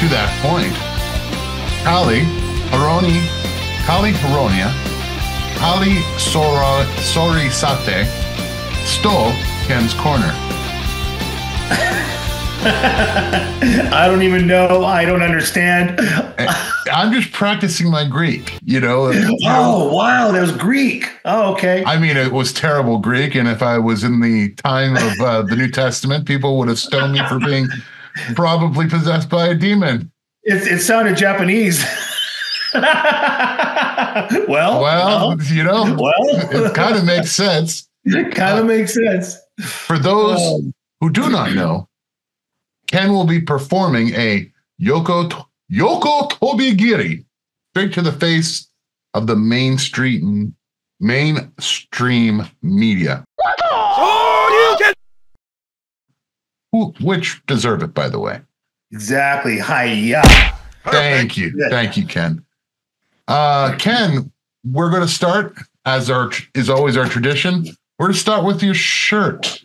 to that point, Kali, Haroni, Kali Haronia, Kali Sora, Sori Sate stole Ken's corner. I don't even know. I don't understand. I'm just practicing my Greek, you know. Oh, wow. That was Greek. Oh, okay. I mean, it was terrible Greek. And if I was in the time of uh, the New Testament, people would have stoned me for being probably possessed by a demon. It, it sounded Japanese. well, well, no. you know, well, it kind of makes sense. It kind of uh, makes sense. For those um, who do not know, Ken will be performing a Yoko Yoko Tobigiri straight to the face of the main street mainstream media. Who, which deserve it, by the way. Exactly. Hiya. Thank you. Thank you, Ken. Uh, Ken, we're going to start, as our is always our tradition. We're going to start with your shirt.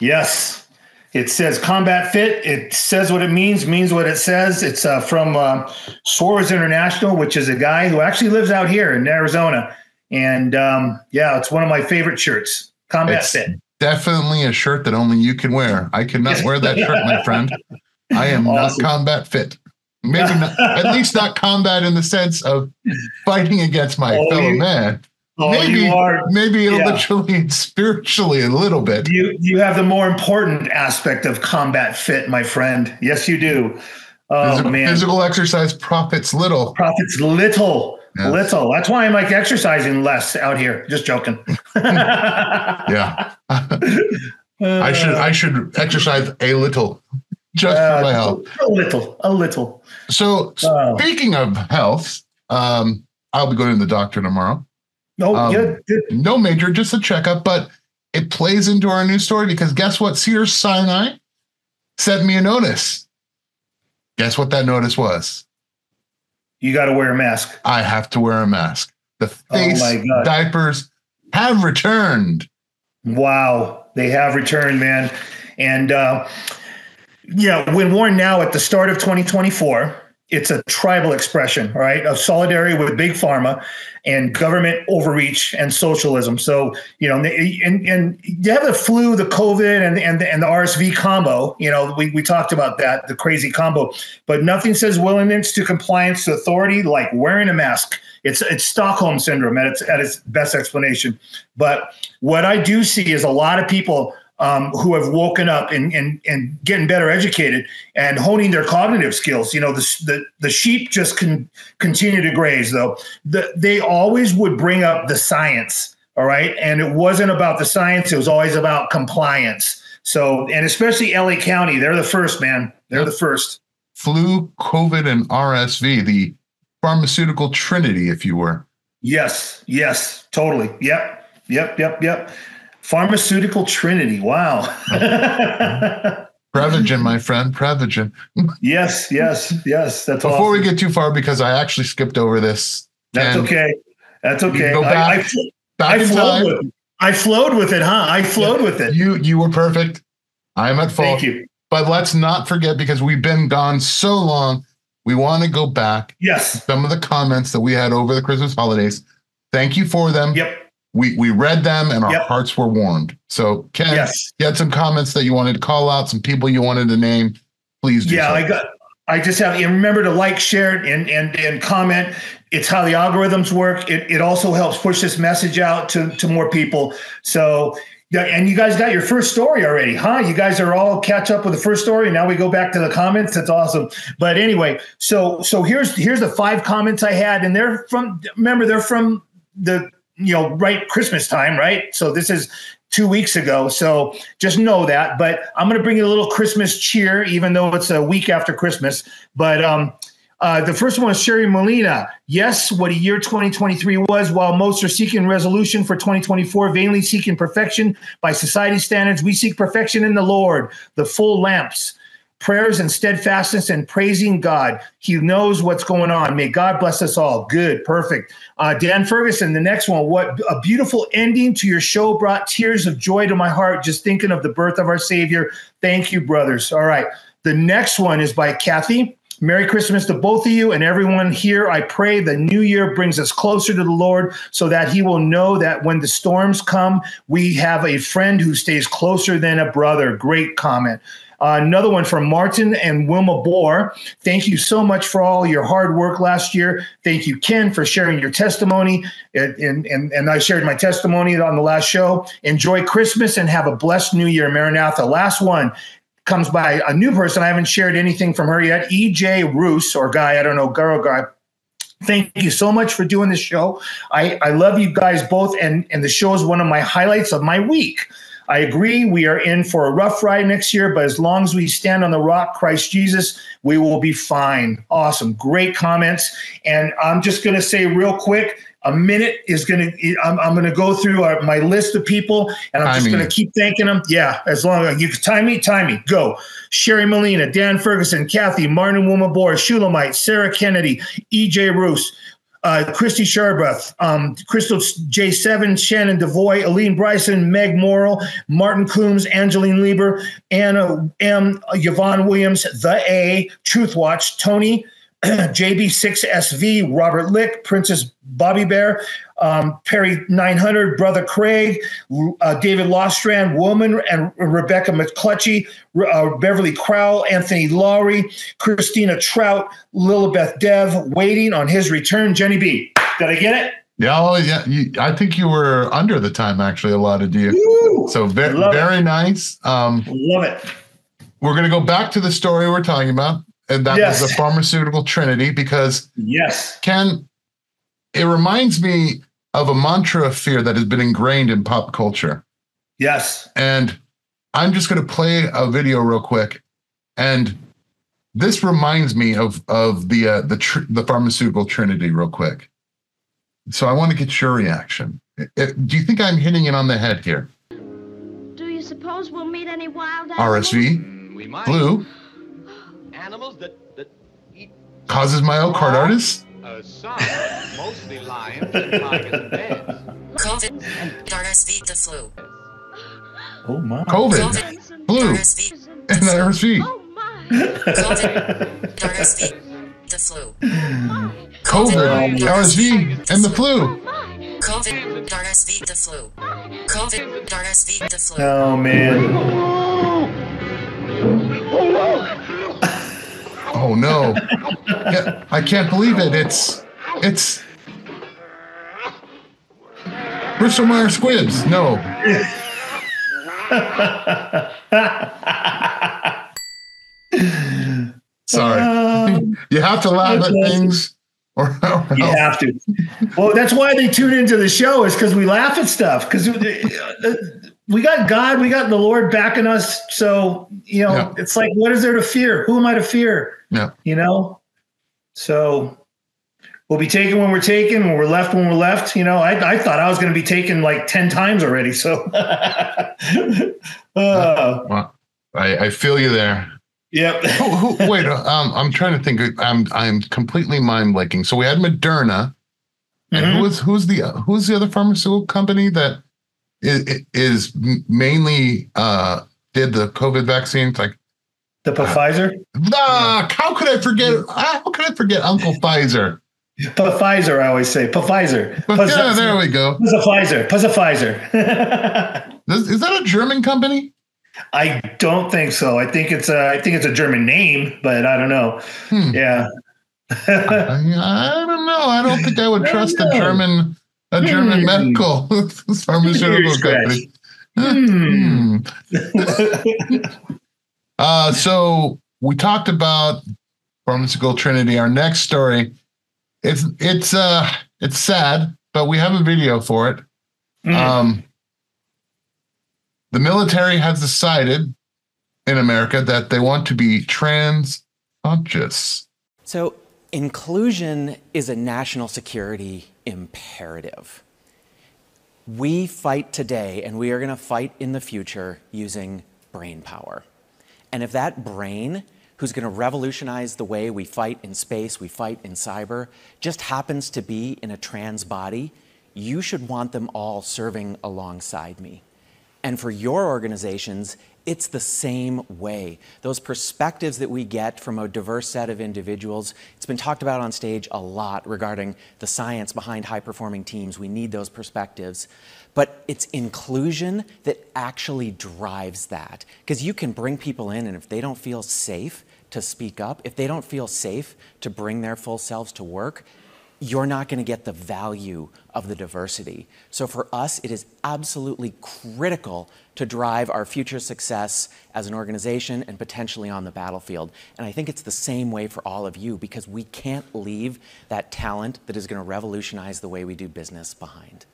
Yes. It says combat fit. It says what it means, means what it says. It's uh, from uh, Suarez International, which is a guy who actually lives out here in Arizona. And um, yeah, it's one of my favorite shirts. Combat it's fit. Definitely a shirt that only you can wear. I cannot wear that shirt, my friend. I am awesome. not combat fit. Maybe not, at least not combat in the sense of fighting against my oh, fellow you, man. Oh, maybe, are, maybe yeah. literally and spiritually a little bit. You you have the more important aspect of combat fit, my friend. Yes, you do. Oh physical, man, physical exercise profits little. Profits little. Little. That's why I'm like exercising less out here. Just joking. yeah. I should I should exercise a little just uh, for my health. A little, a little. So uh, speaking of health, um, I'll be going to the doctor tomorrow. No, um, yeah, no major, just a checkup, but it plays into our new story because guess what? Cedar Sinai sent me a notice. Guess what that notice was? You got to wear a mask. I have to wear a mask. The face oh diapers have returned. Wow, they have returned, man. And uh, yeah, when worn now at the start of 2024, it's a tribal expression, right, of solidarity with big pharma and government overreach and socialism. So, you know, and, and you have the flu, the COVID, and, and, and the RSV combo. You know, we, we talked about that, the crazy combo. But nothing says willingness to compliance to authority like wearing a mask. It's it's Stockholm syndrome at its at its best explanation. But what I do see is a lot of people um, who have woken up and, and, and getting better educated and honing their cognitive skills. You know, the, the, the sheep just can continue to graze, though. The, they always would bring up the science, all right? And it wasn't about the science, it was always about compliance. So, and especially LA County, they're the first, man. They're the first. Flu, COVID, and RSV, the pharmaceutical trinity, if you were. Yes, yes, totally. Yep, yep, yep, yep. Pharmaceutical Trinity. Wow. Prevagen, my friend, Prevagen. yes, yes, yes. That's before awesome. we get too far because I actually skipped over this. That's okay. That's okay. Go back, I, I, back I flowed with it. I flowed with it, huh? I flowed yeah. with it. You you were perfect. I am at fault. Thank you. But let's not forget because we've been gone so long. We want to go back. Yes. Some of the comments that we had over the Christmas holidays. Thank you for them. Yep we we read them and our yep. hearts were warmed. So Ken, yes. you had some comments that you wanted to call out, some people you wanted to name. Please do. Yeah, so. I got I just have you remember to like, share, and and and comment. It's how the algorithms work. It it also helps push this message out to to more people. So yeah, and you guys got your first story already, huh? You guys are all catch up with the first story. And now we go back to the comments. That's awesome. But anyway, so so here's here's the five comments I had, and they're from remember they're from the you know, right Christmas time, right? So this is two weeks ago. So just know that. But I'm going to bring you a little Christmas cheer, even though it's a week after Christmas. But um, uh, the first one is Sherry Molina. Yes, what a year 2023 was. While most are seeking resolution for 2024, vainly seeking perfection by society standards, we seek perfection in the Lord, the full lamps prayers and steadfastness and praising God. He knows what's going on. May God bless us all. Good, perfect. Uh, Dan Ferguson, the next one. What a beautiful ending to your show brought tears of joy to my heart just thinking of the birth of our Savior. Thank you, brothers. All right. The next one is by Kathy. Merry Christmas to both of you and everyone here. I pray the new year brings us closer to the Lord so that He will know that when the storms come, we have a friend who stays closer than a brother. Great comment. Uh, another one from Martin and Wilma Bohr. Thank you so much for all your hard work last year. Thank you, Ken, for sharing your testimony. And, and, and I shared my testimony on the last show. Enjoy Christmas and have a blessed new year, Maranatha. Last one comes by a new person. I haven't shared anything from her yet. EJ Roos, or guy, I don't know, girl guy. Thank you so much for doing this show. I, I love you guys both, and, and the show is one of my highlights of my week. I agree. We are in for a rough ride next year, but as long as we stand on the rock, Christ Jesus, we will be fine. Awesome. Great comments. And I'm just going to say real quick a minute is going to, I'm, I'm going to go through our, my list of people and I'm just going to keep thanking them. Yeah. As long as you can time me, time me, go. Sherry Molina, Dan Ferguson, Kathy, Martin Wilma Bohr, Shulamite, Sarah Kennedy, EJ Roos, uh, Christy Sharbuth, um, Crystal J7, Shannon Devoy, Aline Bryson, Meg Morrill, Martin Coombs, Angeline Lieber, Anna M, Yvonne Williams, The A, Truth Watch, Tony, JB6SV, Robert Lick, Princess Bobby Bear, um, Perry 900, Brother Craig, uh, David Lostrand, Woman, and Rebecca McClutchy, uh, Beverly Crowell, Anthony Lowry, Christina Trout, Lilibeth Dev, waiting on his return. Jenny B. Did I get it? Yeah, oh, yeah. You, I think you were under the time, actually, a lot of you. So very, very nice. Um, love it. We're going to go back to the story we're talking about and that yes. was the pharmaceutical trinity because yes. Ken it reminds me of a mantra of fear that has been ingrained in pop culture. Yes. And i'm just going to play a video real quick. And this reminds me of of the uh, the tr- the pharmaceutical trinity real quick. So i want to get your reaction. It, do you think i'm hitting it on the head here? Do you suppose we'll meet any wild animals? rsv we might. Flu animals that, that eat causes myocarditis? Uh, some, mostly lions and tigers and bears. COVID, RSV, the flu. Oh my. COVID, COVID flu, RSV, and RSV. Oh my. COVID, RSV, the flu. COVID, RSV, and the flu. COVID, RSV, the flu. COVID, RSV, the flu. Oh man. Oh no! yeah, I can't believe it. It's it's Bristol Myers Squibbs. No. Sorry. Um, you have to laugh at things. Or, or you have to. Well, that's why they tune into the show is because we laugh at stuff. Because we got God, we got the Lord backing us. So, you know, yeah. it's like, what is there to fear? Who am I to fear? Yeah. You know? So we'll be taken when we're taken, when we're left when we're left. You know, I, I thought I was going to be taken like 10 times already. So, uh, well, I, I feel you there. Yep. who, who, wait, um, I'm trying to think. I'm I'm completely mind blanking. So we had Moderna, and mm-hmm. who is who's the who's the other pharmaceutical company that is, is mainly uh, did the COVID vaccines? Like the Pfizer? Nah, how could I forget? How could I forget Uncle Pfizer? Pfizer, I always say. Pfizer. yeah, there we go. Pfizer. Pfizer. is that a German company? I don't think so. I think it's a. I think it's a German name, but I don't know. Hmm. Yeah. I, don't know. I don't think I would trust a German a German hmm. medical pharmaceutical company. Hmm. Uh, so we talked about pharmaceutical trinity. Our next story, it's it's uh it's sad, but we have a video for it. Mm. Um, the military has decided in America that they want to be trans conscious. So inclusion is a national security imperative. We fight today, and we are going to fight in the future using brain power. And if that brain, who's going to revolutionize the way we fight in space, we fight in cyber, just happens to be in a trans body, you should want them all serving alongside me. And for your organizations, It's the same way. Those perspectives that we get from a diverse set of individuals, it's been talked about on stage a lot regarding the science behind high performing teams. We need those perspectives. But it's inclusion that actually drives that. Because you can bring people in, and if they don't feel safe to speak up, if they don't feel safe to bring their full selves to work, you're not going to get the value of the diversity. So for us, it is absolutely critical to drive our future success as an organization and potentially on the battlefield. And I think it's the same way for all of you because we can't leave that talent that is going to revolutionize the way we do business behind.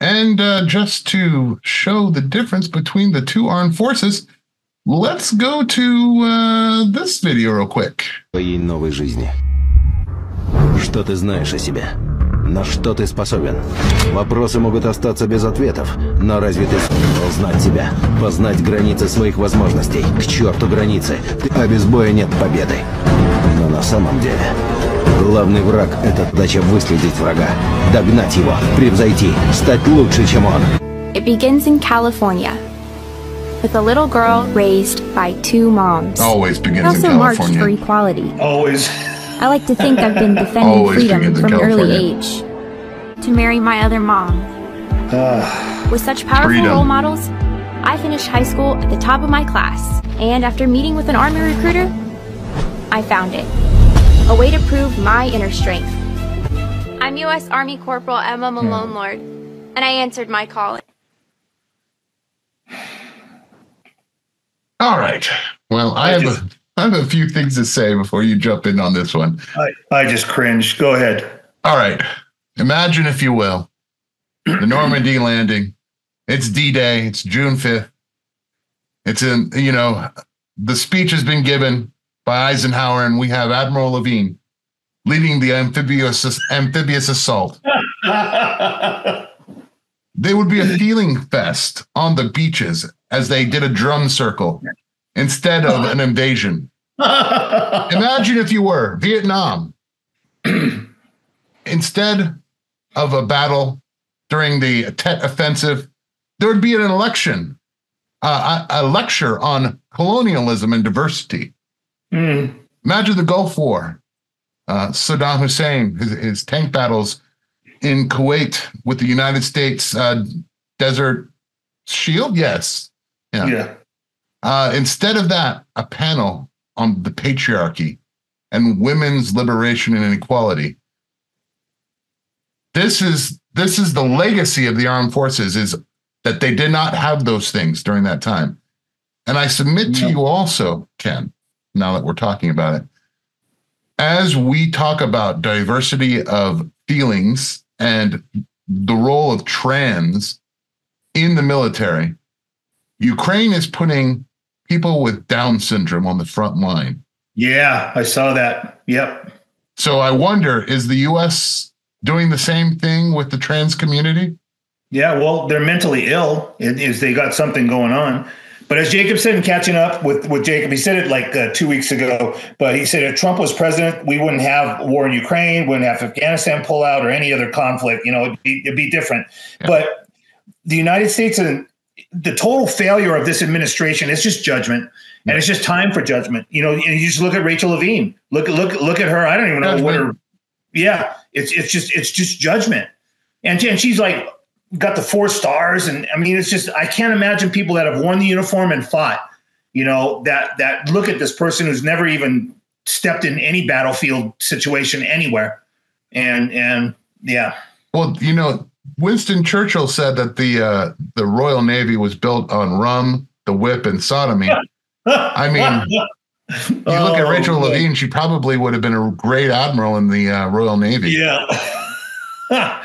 And uh, just to show the difference between the two armed forces, let's go to uh, this video real quick. Что ты знаешь о себе? На что ты способен? Вопросы могут остаться без ответов, но разве ты сумел знать себя? Познать границы своих возможностей? К черту границы! А без боя нет победы. Но на самом деле, главный враг — это задача выследить врага, догнать его, превзойти, стать лучше, чем он. It begins in California, with a little girl raised by two moms. Always begins also in California. marched for equality. Always. I like to think I've been defending freedom from an early age. To marry my other mom. Uh, With such powerful freedom. role models, I finished high school at the top of my class, and after meeting with an Army recruiter, I found it. A way to prove my inner strength. I'm U.S. Army Corporal Emma hmm. Malone Lord, and I answered my calling. All right. Well, I, I have just, a I have a few things to say before you jump in on this one. I, I just cringed. Go ahead. All right. Imagine, if you will, the Normandy landing. It's D Day. It's June 5th. It's in, you know, the speech has been given by Eisenhower, and we have Admiral Levine leading the amphibious, amphibious assault. there would be a feeling fest on the beaches as they did a drum circle instead of an invasion. Imagine if you were Vietnam. instead of a battle during the Tet Offensive, there would be an election, uh, a, a, lecture on colonialism and diversity. Mm. Imagine the Gulf War, uh, Saddam Hussein, his, his, tank battles in Kuwait with the United States uh, Desert Shield. Yes. Yeah. yeah. Uh, instead of that, a panel on the patriarchy and women's liberation and inequality. This is this is the legacy of the armed forces is that they did not have those things during that time. And I submit to you also, Ken, now that we're talking about it, as we talk about diversity of feelings and the role of trans in the military, Ukraine is putting people with Down syndrome on the front line. Yeah, I saw that. Yep. So I wonder is the US doing the same thing with the trans community? Yeah, well, they're mentally ill. Is they got something going on. But as Jacob said, in catching up with, with Jacob, he said it like uh, two weeks ago. But he said if Trump was president, we wouldn't have war in Ukraine, wouldn't have Afghanistan pull out or any other conflict. You know, it'd be, it'd be different. Yeah. But the United States and the total failure of this administration is just judgment, and it's just time for judgment. You know, you just look at Rachel Levine. Look, look, look at her. I don't even know what her. Yeah, it's it's just it's just judgment, and and she's like got the four stars, and I mean, it's just I can't imagine people that have worn the uniform and fought. You know that that look at this person who's never even stepped in any battlefield situation anywhere, and and yeah. Well, you know, Winston Churchill said that the uh, the Royal Navy was built on rum, the whip, and sodomy. I mean, you look at oh, Rachel oh, Levine; she probably would have been a great admiral in the uh, Royal Navy. Yeah,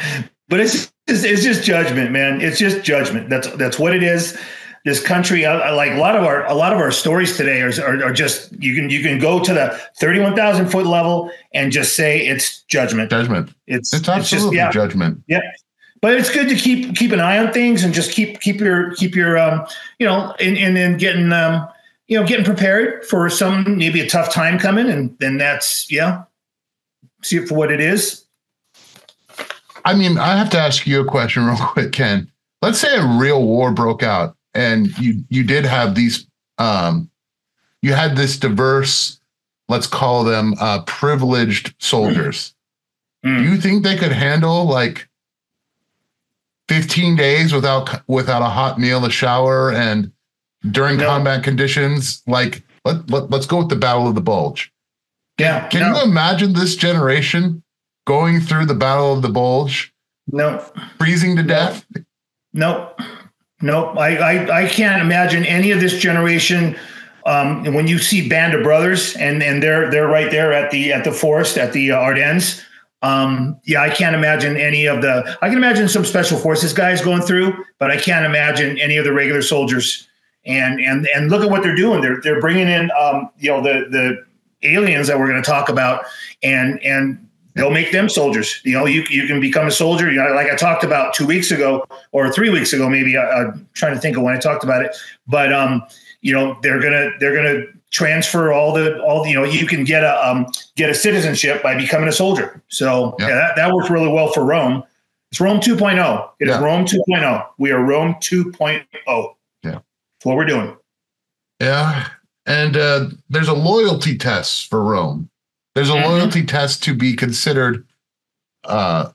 but it's just, it's just judgment, man. It's just judgment. That's that's what it is. This country, I, I like a lot of our a lot of our stories today are, are, are just you can you can go to the thirty one thousand foot level and just say it's judgment. Judgment. It's it's absolutely it's just, yeah. judgment. Yeah, but it's good to keep keep an eye on things and just keep keep your keep your um, you know and and then getting um, you know getting prepared for some maybe a tough time coming and then that's yeah see it for what it is i mean i have to ask you a question real quick ken let's say a real war broke out and you you did have these um, you had this diverse, let's call them uh, privileged soldiers. Mm. Do you think they could handle like 15 days without without a hot meal, a shower, and during no. combat conditions? Like let, let let's go with the Battle of the Bulge. Yeah. Can no. you imagine this generation going through the Battle of the Bulge? No. Freezing to death? No. No. I, I, I can't imagine any of this generation. Um, when you see Band of Brothers and, and they're they're right there at the at the forest at the uh, Ardennes. Um, yeah, I can't imagine any of the. I can imagine some special forces guys going through, but I can't imagine any of the regular soldiers. And and and look at what they're doing. They're they're bringing in, um, you know, the the aliens that we're going to talk about, and and they'll make them soldiers. You know, you you can become a soldier. You know, like I talked about two weeks ago or three weeks ago, maybe. I, am trying to think of when I talked about it, but um, you know, they're gonna they're gonna transfer all the all the, you know you can get a um, get a citizenship by becoming a soldier. So yeah, yeah that, that worked really well for Rome. It's Rome 2.0. It yeah. is Rome 2.0. We are Rome 2.0. Yeah, that's what we're doing. Yeah, and uh, there's a loyalty test for Rome. There's a mm-hmm. loyalty test to be considered uh,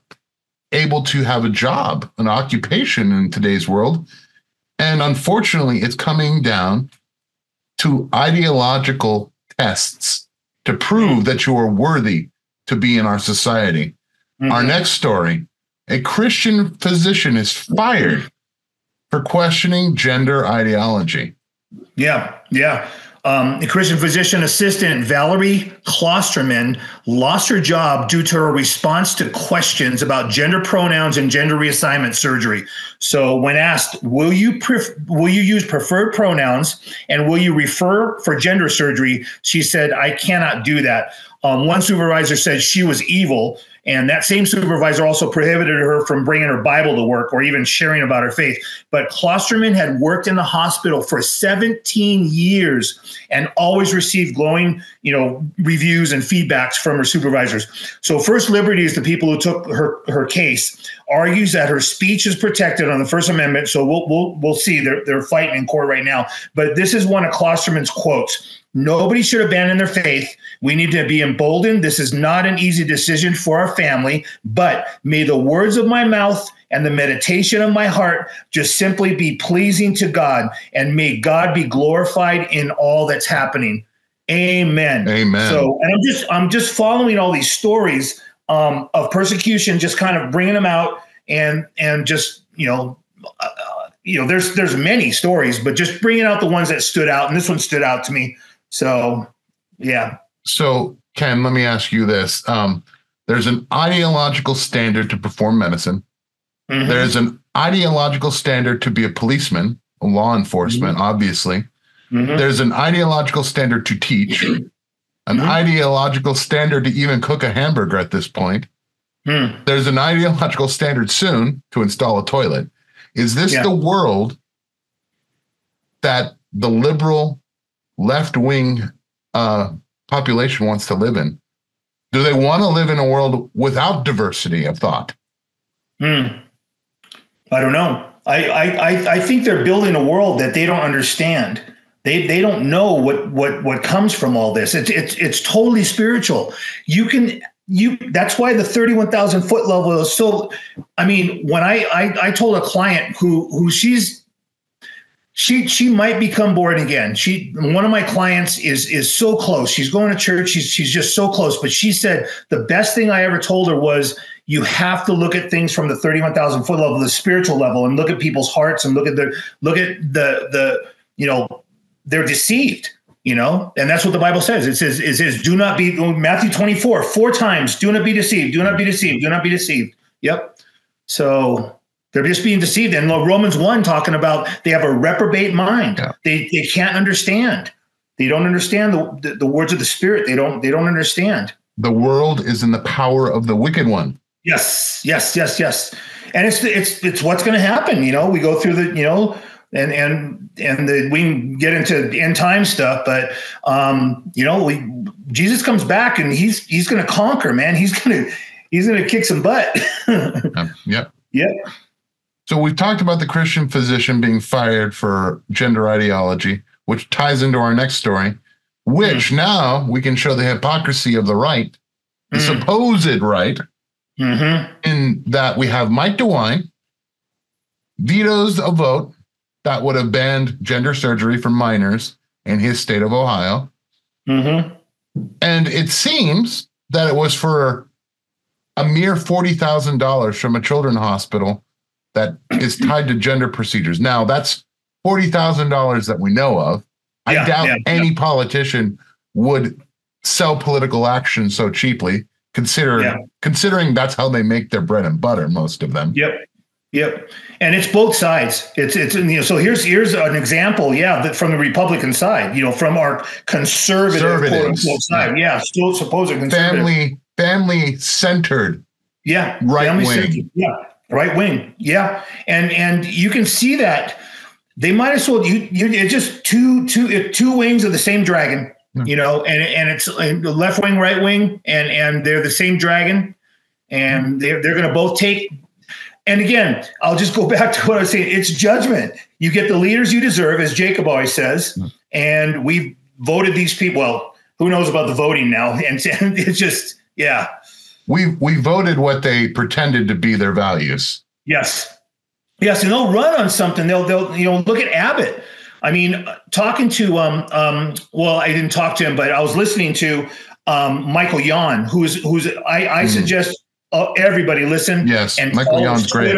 able to have a job, an occupation in today's world. And unfortunately, it's coming down to ideological tests to prove mm-hmm. that you are worthy to be in our society. Mm-hmm. Our next story a Christian physician is fired for questioning gender ideology. Yeah, yeah. Um, the Christian physician assistant Valerie Klosterman lost her job due to her response to questions about gender pronouns and gender reassignment surgery. So, when asked, "Will you pref- will you use preferred pronouns and will you refer for gender surgery?" she said, "I cannot do that." Um, one supervisor said she was evil and that same supervisor also prohibited her from bringing her Bible to work or even sharing about her faith. But Klosterman had worked in the hospital for 17 years and always received glowing, you know, reviews and feedbacks from her supervisors. So First Liberty is the people who took her her case argues that her speech is protected on the First Amendment. So we'll we'll we'll see. They're they're fighting in court right now. But this is one of Klosterman's quotes. Nobody should abandon their faith. We need to be emboldened. This is not an easy decision for our family, but may the words of my mouth and the meditation of my heart just simply be pleasing to God, and may God be glorified in all that's happening. Amen. Amen. So, and I'm just I'm just following all these stories um, of persecution, just kind of bringing them out, and and just you know. Uh, you know, there's there's many stories, but just bringing out the ones that stood out, and this one stood out to me. So, yeah. So, Ken, let me ask you this. Um, there's an ideological standard to perform medicine. Mm-hmm. There's an ideological standard to be a policeman, a law enforcement, mm-hmm. obviously. Mm-hmm. There's an ideological standard to teach, an mm-hmm. ideological standard to even cook a hamburger at this point. Mm. There's an ideological standard soon to install a toilet. Is this yeah. the world that the liberal left wing uh, population wants to live in? Do they want to live in a world without diversity of thought? Hmm. I don't know. I, I I think they're building a world that they don't understand. They they don't know what what what comes from all this. It's it's it's totally spiritual. You can you that's why the 31,000 foot level is so I mean, when I, I I told a client who who she's she she might become born again. She one of my clients is is so close. She's going to church. She's she's just so close. But she said the best thing I ever told her was you have to look at things from the thirty one thousand foot level, the spiritual level, and look at people's hearts and look at the look at the the you know they're deceived. You know, and that's what the Bible says. It says it says do not be Matthew twenty four four times. Do not be deceived. Do not be deceived. Do not be deceived. Yep. So they're just being deceived. And Romans 1 talking about they have a reprobate mind. Yeah. They they can't understand. They don't understand the, the, the, words of the spirit. They don't they don't understand. The world is in the power of the wicked one. Yes, yes, yes, yes. And it's it's it's what's going to happen. You know, we go through the you know, and and and the, we can get into end time stuff, but um, you know, we Jesus comes back and he's he's going to conquer, man. He's going to he's going to kick some butt. um, yep. Yep. So we've talked about the Christian physician being fired for gender ideology, which ties into our next story, which mm. now we can show the hypocrisy of the right, the mm. supposed right, mm-hmm. in that we have Mike DeWine vetoes a vote that would have banned gender surgery for minors in his state of Ohio. Mm-hmm. And it seems that it was for a mere $40,000 from a children's hospital that is tied to gender procedures. Now, that's $40,000 that we know of. I yeah, doubt yeah, any yeah. politician would sell political action so cheaply, considering considering that's how they make their bread and butter, most of them. Yep. Yep, and it's both sides. It's it's you know. So here's here's an example. Yeah, that from the Republican side. You know, from our conservative quote unquote side. Yeah, still supposed family family centered. Yeah, right wing. Yeah, right wing. Yeah, and and you can see that they might as well. You you it's just two two two wings of the same dragon. Hmm. You know, and and it's left wing, right wing, and and they're the same dragon, and they're they're going to both take and again, I'll just go back to what I was saying. It's judgment. You get the leaders you deserve, as Jacob always says. Mm. And we voted these people. Well, who knows about the voting now? And, and it's just, yeah. We we voted what they pretended to be their values. Yes. Yes, and they'll run on something. They'll they'll you know look at Abbott. I mean, talking to um um well, I didn't talk to him, but I was listening to um Michael Yon, who's who's I, I mm. suggest uh, everybody listen. Yes, and Michael Yon's great.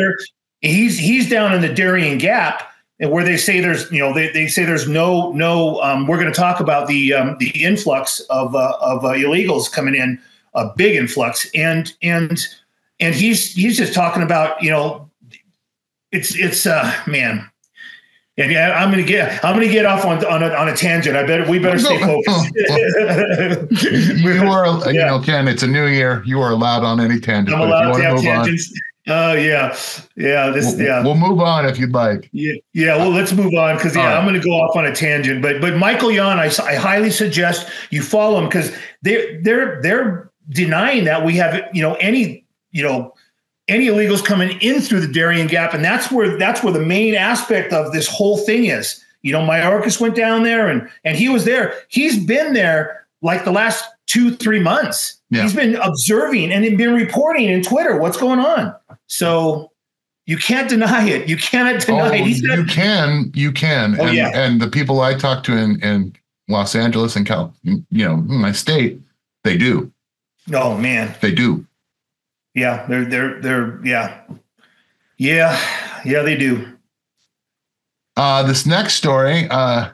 He's he's down in the Darien Gap, and where they say there's you know they, they say there's no no. Um, we're going to talk about the um, the influx of uh, of uh, illegals coming in, a big influx, and and and he's he's just talking about you know, it's it's uh man and yeah, I'm gonna get I'm gonna get off on on a, on a tangent. I better we better stay focused. you are you know Ken. It's a new year. You are allowed on any tangent. I'm allowed to have tangents. Oh uh, yeah, yeah. This we'll, yeah. We'll move on if you'd like. Yeah, yeah. Well, let's move on because yeah, right. I'm going to go off on a tangent. But but Michael Yon, I, I highly suggest you follow him because they're they're they're denying that we have you know any you know any illegals coming in through the Darien Gap, and that's where that's where the main aspect of this whole thing is. You know, Mayorkas went down there, and and he was there. He's been there like the last two three months. Yeah. He's been observing and been reporting in Twitter what's going on. So you can't deny it. You cannot oh, deny oh, it. He's you can, you can. Oh, and, yeah. and the people I talk to in, in Los Angeles and Cal, you know, my state, they do. Oh man, they do. Yeah, they're they're they're yeah, yeah, yeah. They do. Uh, this next story, uh,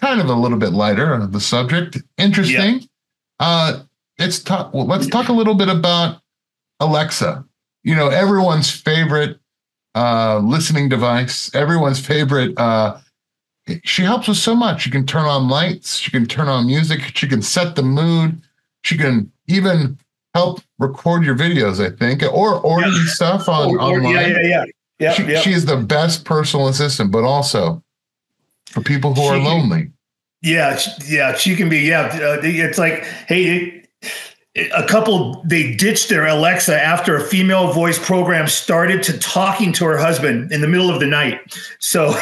kind of a little bit lighter on the subject. Interesting. Yeah. Uh, it's talk. Well, let's talk a little bit about Alexa. You know, everyone's favorite uh, listening device. Everyone's favorite. Uh, she helps us so much. She can turn on lights. She can turn on music. She can set the mood. She can even help record your videos, I think, or order yeah. stuff on or, online. Yeah, yeah, yeah. yeah she, yep. She's the best personal assistant, but also for people who she, are lonely. Yeah, yeah, she can be. Yeah, uh, it's like, hey, a couple they ditched their Alexa after a female voice program started to talking to her husband in the middle of the night. So,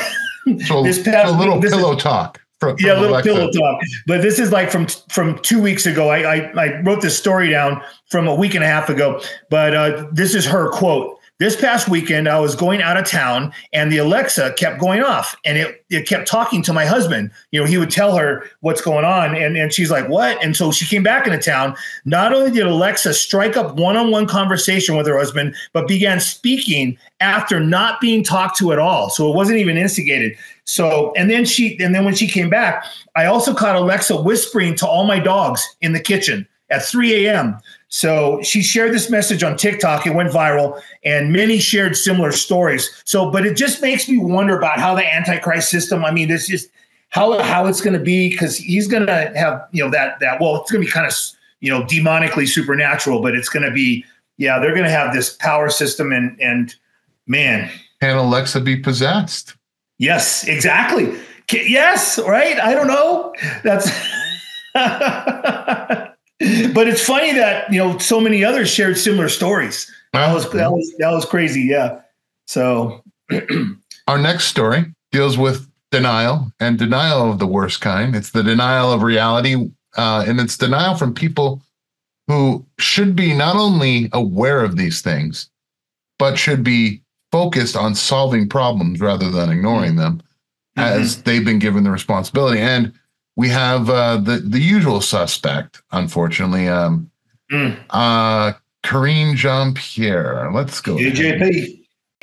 so this past, a little pillow is, talk. From, yeah, a little pillow talk. But this is like from from two weeks ago. I, I, I wrote this story down from a week and a half ago. But uh, this is her quote. This past weekend, I was going out of town, and the Alexa kept going off, and it it kept talking to my husband. You know, he would tell her what's going on, and and she's like, "What?" And so she came back into town. Not only did Alexa strike up one-on-one conversation with her husband, but began speaking after not being talked to at all. So it wasn't even instigated. So, and then she, and then when she came back, I also caught Alexa whispering to all my dogs in the kitchen at 3 a.m. So she shared this message on TikTok. It went viral, and many shared similar stories. So, but it just makes me wonder about how the Antichrist system. I mean, it's just how how it's going to be because he's going to have you know that that well, it's going to be kind of you know demonically supernatural, but it's going to be yeah, they're going to have this power system and and man, can Alexa be possessed? Yes, exactly. Yes, right? I don't know. That's But it's funny that, you know, so many others shared similar stories. That was that was that was crazy, yeah. So Our next story deals with denial and denial of the worst kind. It's the denial of reality, uh, and it's denial from people who should be not only aware of these things, but should be focused on solving problems rather than ignoring them mm-hmm. as they've been given the responsibility. And we have uh, the the usual suspect, unfortunately, um, mm. uh, Karine Jean Pierre. Let's go. KJP.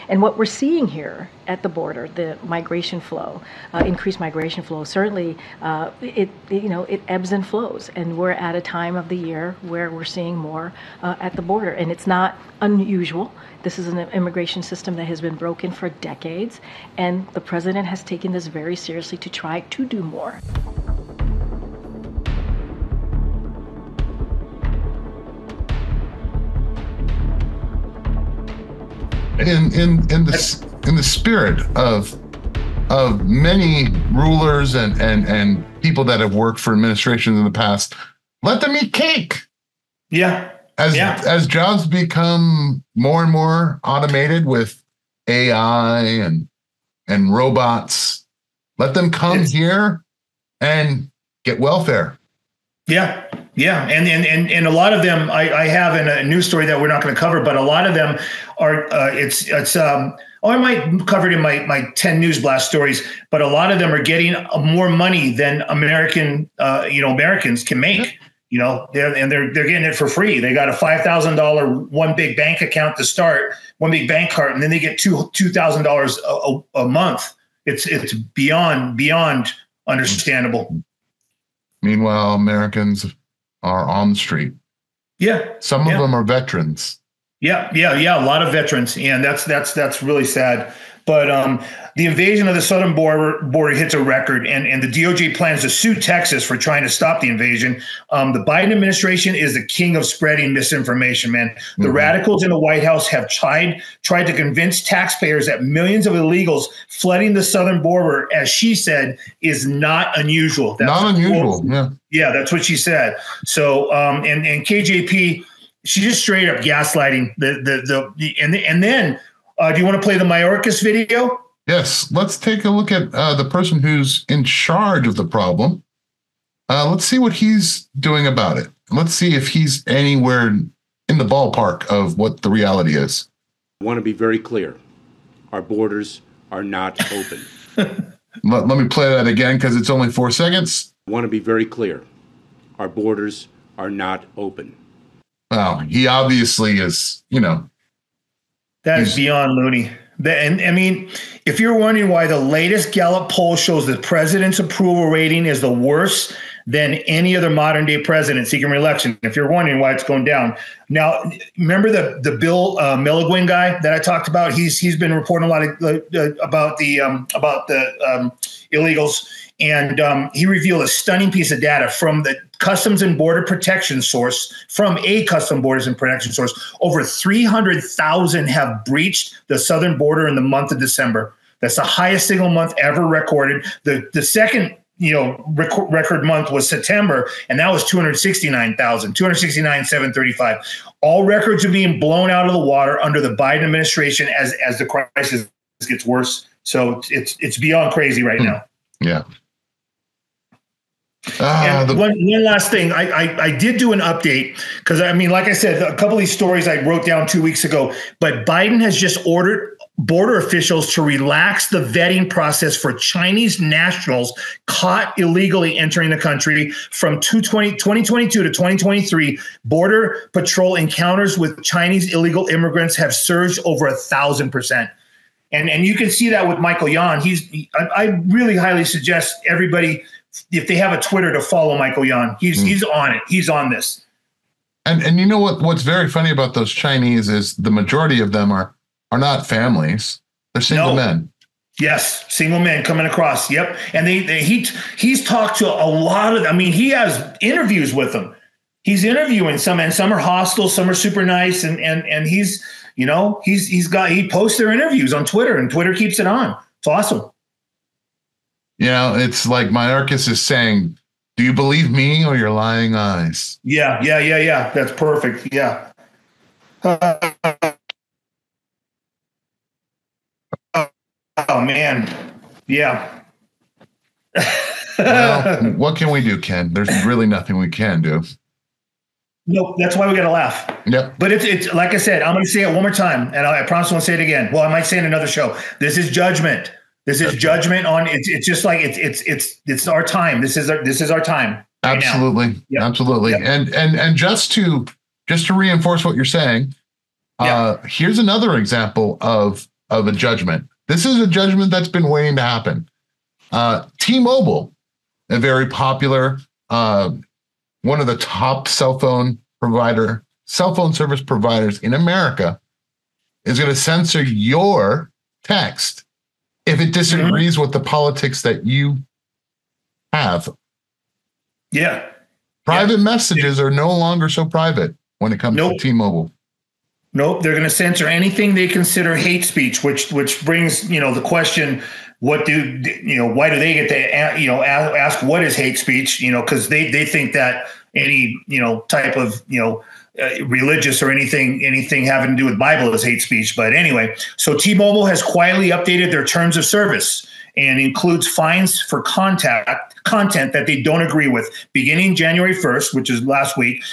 And what we're seeing here at the border, the migration flow, uh, increased migration flow, certainly uh, it, you know it ebbs and flows, and we're at a time of the year where we're seeing more uh, at the border, and it's not unusual. This is an immigration system that has been broken for decades, and the president has taken this very seriously to try to do more. In in in the in the spirit of of many rulers and and and people that have worked for administrations in the past, let them eat cake. Yeah. As yeah. as jobs become more and more automated with AI and and robots, let them come it's, here and get welfare. Yeah, yeah, and and and, and a lot of them I, I have in a news story that we're not going to cover, but a lot of them are uh, it's it's um oh I might cover it in my my ten news blast stories, but a lot of them are getting more money than American uh, you know Americans can make. You know, they're, and they're they're getting it for free. They got a five thousand dollar one big bank account to start, one big bank card, and then they get two two thousand dollars a month. It's it's beyond beyond understandable. Meanwhile, Americans are on the street. Yeah. Some of yeah. them are veterans. Yeah, yeah, yeah. A lot of veterans, and that's that's that's really sad. But um, the invasion of the southern border, border hits a record, and, and the DOJ plans to sue Texas for trying to stop the invasion. Um, the Biden administration is the king of spreading misinformation, man. The mm-hmm. radicals in the White House have tried tried to convince taxpayers that millions of illegals flooding the southern border, as she said, is not unusual. That's not unusual. Yeah. Yeah, that's what she said. So, um, and and KJP, she just straight up gaslighting the the the, the and the, and then uh, do you want to play the Mayorkas video? Yes, let's take a look at uh, the person who's in charge of the problem. Uh, let's see what he's doing about it. Let's see if he's anywhere in the ballpark of what the reality is. I want to be very clear our borders are not open. let, let me play that again because it's only four seconds. I want to be very clear our borders are not open. Well, he obviously is, you know, that is beyond loony. And I mean, if you're wondering why the latest Gallup poll shows the president's approval rating is the worst than any other modern day president seeking reelection, if you're wondering why it's going down. Now, remember the the Bill uh, Melugin guy that I talked about? He's he's been reporting a lot of, uh, about the um, about the um, illegals and um, he revealed a stunning piece of data from the Customs and Border Protection source, from a Custom Borders and Protection source. Over 300,000 have breached the southern border in the month of December. That's the highest single month ever recorded. The, the second you know rec- record month was September, and that was 269,000, 269,735. All records are being blown out of the water under the Biden administration as as the crisis gets worse. So it's it's beyond crazy right hmm. now. Yeah. Ah, the- one, one last thing, I, I, I did do an update because I mean, like I said, a couple of these stories I wrote down two weeks ago. But Biden has just ordered border officials to relax the vetting process for Chinese nationals caught illegally entering the country from 2022 to 2023. Border Patrol encounters with Chinese illegal immigrants have surged over a thousand percent. And and you can see that with Michael Yon. He's I, I really highly suggest everybody if they have a Twitter to follow Michael Yon. He's mm. he's on it. He's on this. And and you know what what's very funny about those Chinese is the majority of them are are not families. They're single no. men. Yes, single men coming across. Yep, and they, they he he's talked to a lot of. I mean, he has interviews with them. He's interviewing some, and some are hostile, some are super nice, and and and he's you know he's he's got he posts their interviews on Twitter, and Twitter keeps it on. It's awesome. You know, it's like Mayorkas is saying, "Do you believe me or your lying eyes?" Yeah, yeah, yeah, yeah. That's perfect. Yeah. Uh, oh man, yeah. well, what can we do, Ken? There's really nothing we can do. Nope, that's why we got to laugh. Yep. But it's it's like I said, I'm going to say it one more time, and I, I promise I won't say it again. Well, I might say in another show. This is judgment. This is judgment on. It's it's just like it's it's it's it's our time. This is our this is our time. Right absolutely, yep. absolutely. Yep. And and and just to just to reinforce what you're saying, yep. uh, here's another example of of a judgment. This is a judgment that's been waiting to happen. Uh, T-Mobile, a very popular, uh, one of the top cell phone provider, cell phone service providers in America, is going to censor your text if it disagrees mm-hmm. with the politics that you have. Yeah. Private yeah. messages are no longer so private when it comes nope. to T-Mobile. Nope, they're going to censor anything they consider hate speech, which which brings you know the question: What do you know? Why do they get to you know ask what is hate speech? You know, because they they think that any you know type of you know uh, religious or anything anything having to do with Bible is hate speech. But anyway, so T-Mobile has quietly updated their terms of service and includes fines for contact content that they don't agree with beginning January 1st, which is last week.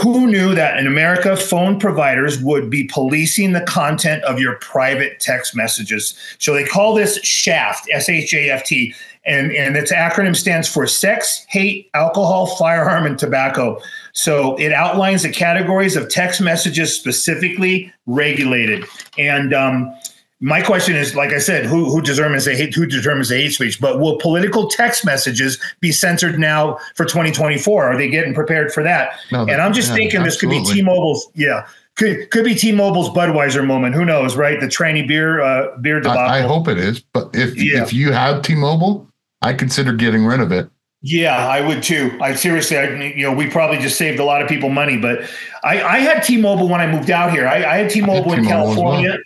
Who knew that in America, phone providers would be policing the content of your private text messages? So they call this SHAFT, S H A F T, and, and its acronym stands for Sex, Hate, Alcohol, Firearm, and Tobacco. So it outlines the categories of text messages specifically regulated. And um, my question is, like I said, who who determines the hate who determines the hate speech? But will political text messages be censored now for 2024? Are they getting prepared for that? No, and I'm just yeah, thinking absolutely. this could be T-Mobile's, yeah, could could be T-Mobile's Budweiser moment. Who knows, right? The tranny beer uh, beer debacle. I, I hope it is, but if yeah. if you have T-Mobile, I consider getting rid of it yeah, I would too. I seriously, I, you know, we probably just saved a lot of people money, but I, I had T-Mobile when I moved out here. I, I had T-Mobile in California. Well.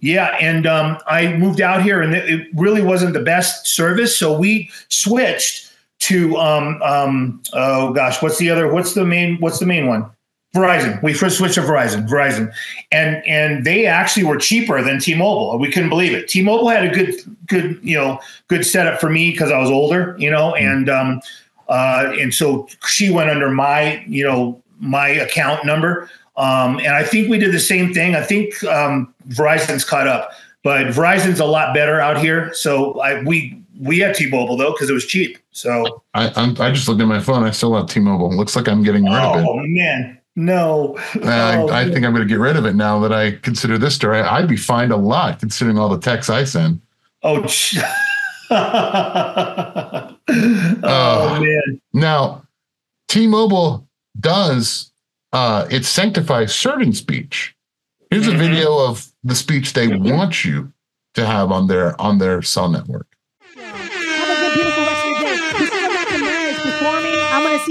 Yeah, and um, I moved out here, and it really wasn't the best service, so we switched to um, um, oh gosh, what's the other? What's the main? What's the main one? Verizon. We first switched to Verizon. Verizon, and and they actually were cheaper than T-Mobile. We couldn't believe it. T-Mobile had a good good you know good setup for me because I was older, you know, mm-hmm. and um, uh, and so she went under my you know my account number. Um, and I think we did the same thing. I think um, Verizon's caught up, but Verizon's a lot better out here. So I, we we had T-Mobile though because it was cheap. So I I'm, i just looked at my phone. I still have T-Mobile. Looks like I'm getting rid oh, of it. Oh man, no. I, oh, I think I'm going to get rid of it now that I consider this story. I'd be fined a lot considering all the texts I send. Oh, oh uh, man. Now, T-Mobile does uh, it sanctifies certain speech. Here's mm-hmm. a video of the speech they want you to have on their on their cell network.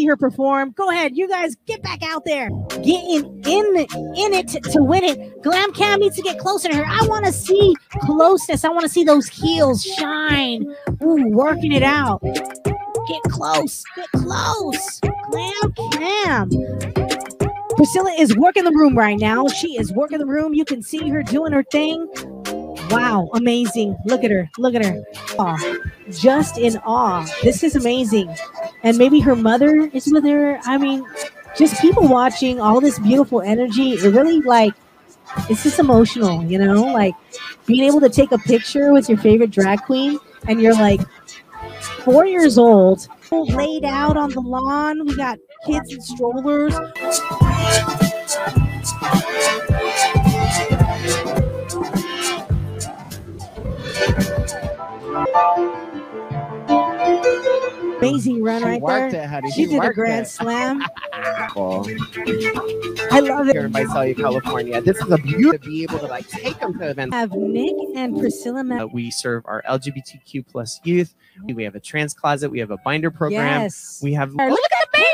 Her perform. Go ahead, you guys get back out there, get in in it to win it. Glam Cam needs to get closer to her. I want to see closeness. I want to see those heels shine. Ooh, working it out. Get close, get close. Glam Cam. Priscilla is working the room right now. She is working the room. You can see her doing her thing. Wow, amazing. Look at her. Look at her. Aw. Just in awe. This is amazing. And maybe her mother is with her. I mean, just people watching all this beautiful energy. It really like it's just emotional, you know, like being able to take a picture with your favorite drag queen and you're like four years old, laid out on the lawn. We got kids in strollers. Amazing run right there. It, she did a grand it. slam. Cool. I love it. Here in Visalia, California. This is a beauty to be able to like take them to events. Have Nick and Priscilla. Uh, we serve our LGBTQ plus youth. We have a trans closet. We have a binder program. Yes. We have. Look at the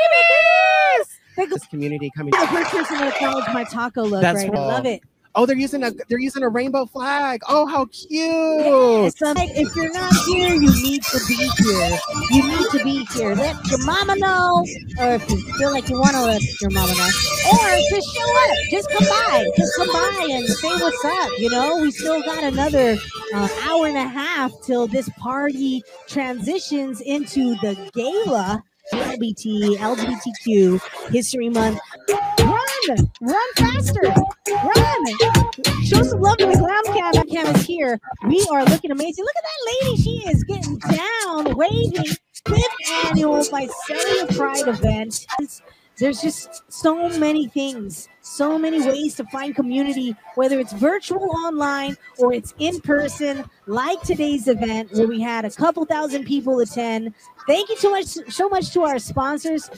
babies. This community coming. The first person to acknowledge my taco look. That's right. I love it. Oh, they're using a they're using a rainbow flag. Oh, how cute! Yes, if you're not here, you need to be here. You need to be here. Let your mama know, or if you feel like you want to let your mama know, or just show up. Just come by. Just come by and say what's up. You know, we still got another uh, hour and a half till this party transitions into the gala LGBT, LGBTQ History Month. Run, run faster, run. Show some love to the glam cam. Cam is here. We are looking amazing. Look at that lady. She is getting down, waving. Fifth annual Visalia Pride event. There's just so many things, so many ways to find community, whether it's virtual online or it's in person, like today's event where we had a couple thousand people attend. Thank you so much, so much to our sponsors.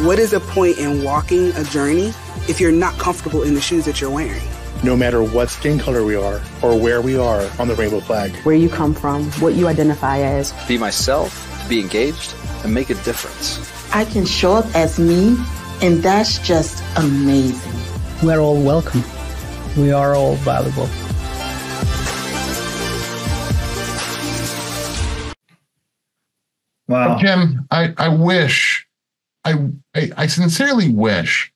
What is the point in walking a journey if you're not comfortable in the shoes that you're wearing? No matter what skin color we are or where we are on the rainbow flag. Where you come from, what you identify as. Be myself, be engaged, and make a difference. I can show up as me, and that's just amazing. We're all welcome. We are all valuable. Wow. Jim, I, I wish, I, I, I sincerely wish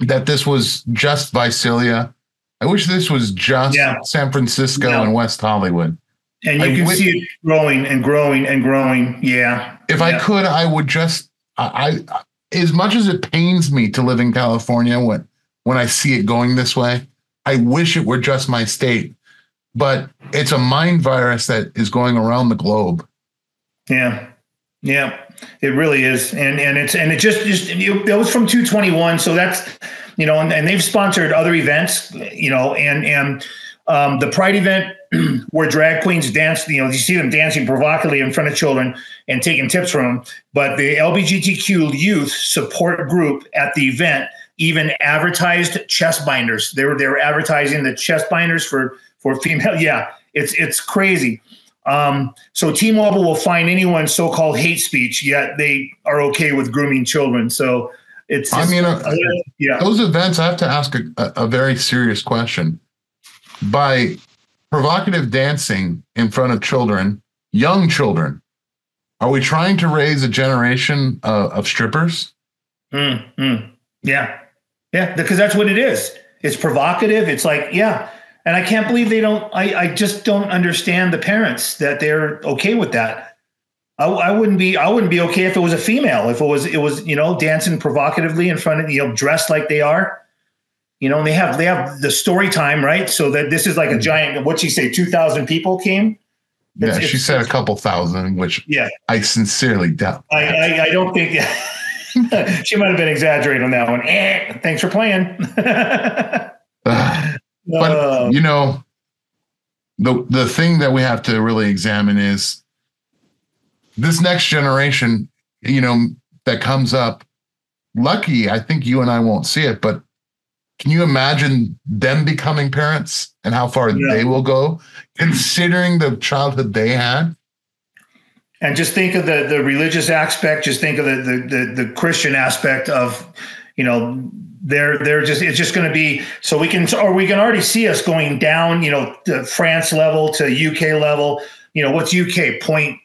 that this was just Visalia. I wish this was just yeah. San Francisco yeah. and West Hollywood. And you I can w- see it growing and growing and growing. Yeah. If yeah. I could, I would just I, I as much as it pains me to live in California when when I see it going this way, I wish it were just my state. But it's a mind virus that is going around the globe. Yeah. Yeah. It really is. And and it's and it just just it was from 221. So that's you know, and, and they've sponsored other events, you know, and and um, the Pride event where drag queens dance, you know, you see them dancing provocatively in front of children and taking tips from them. But the LGBTQ youth support group at the event even advertised chest binders. They were they were advertising the chest binders for for female. Yeah, it's it's crazy. Um, so T-Mobile will find anyone so-called hate speech, yet they are okay with grooming children. So it's. Just, I mean, uh, yeah. Those events. I have to ask a, a very serious question by provocative dancing in front of children, young children, are we trying to raise a generation uh, of strippers? Mm, mm. Yeah. Yeah. Because that's what it is. It's provocative. It's like, yeah. And I can't believe they don't, I, I just don't understand the parents that they're okay with that. I, I wouldn't be, I wouldn't be okay if it was a female, if it was, it was, you know, dancing provocatively in front of, you know, dressed like they are you know, and they have they have the story time, right? So that this is like a mm-hmm. giant. What she say? Two thousand people came. It's, yeah, she said a couple thousand, which yeah, I sincerely doubt. I, I, I don't think she might have been exaggerating on that one. Eh, thanks for playing. uh, but uh, you know, the the thing that we have to really examine is this next generation. You know, that comes up. Lucky, I think you and I won't see it, but can you imagine them becoming parents and how far yeah. they will go, considering the childhood they had? And just think of the the religious aspect. Just think of the the the, the Christian aspect of, you know, they're they're just it's just going to be so we can or we can already see us going down. You know, to France level to UK level. You know, what's UK point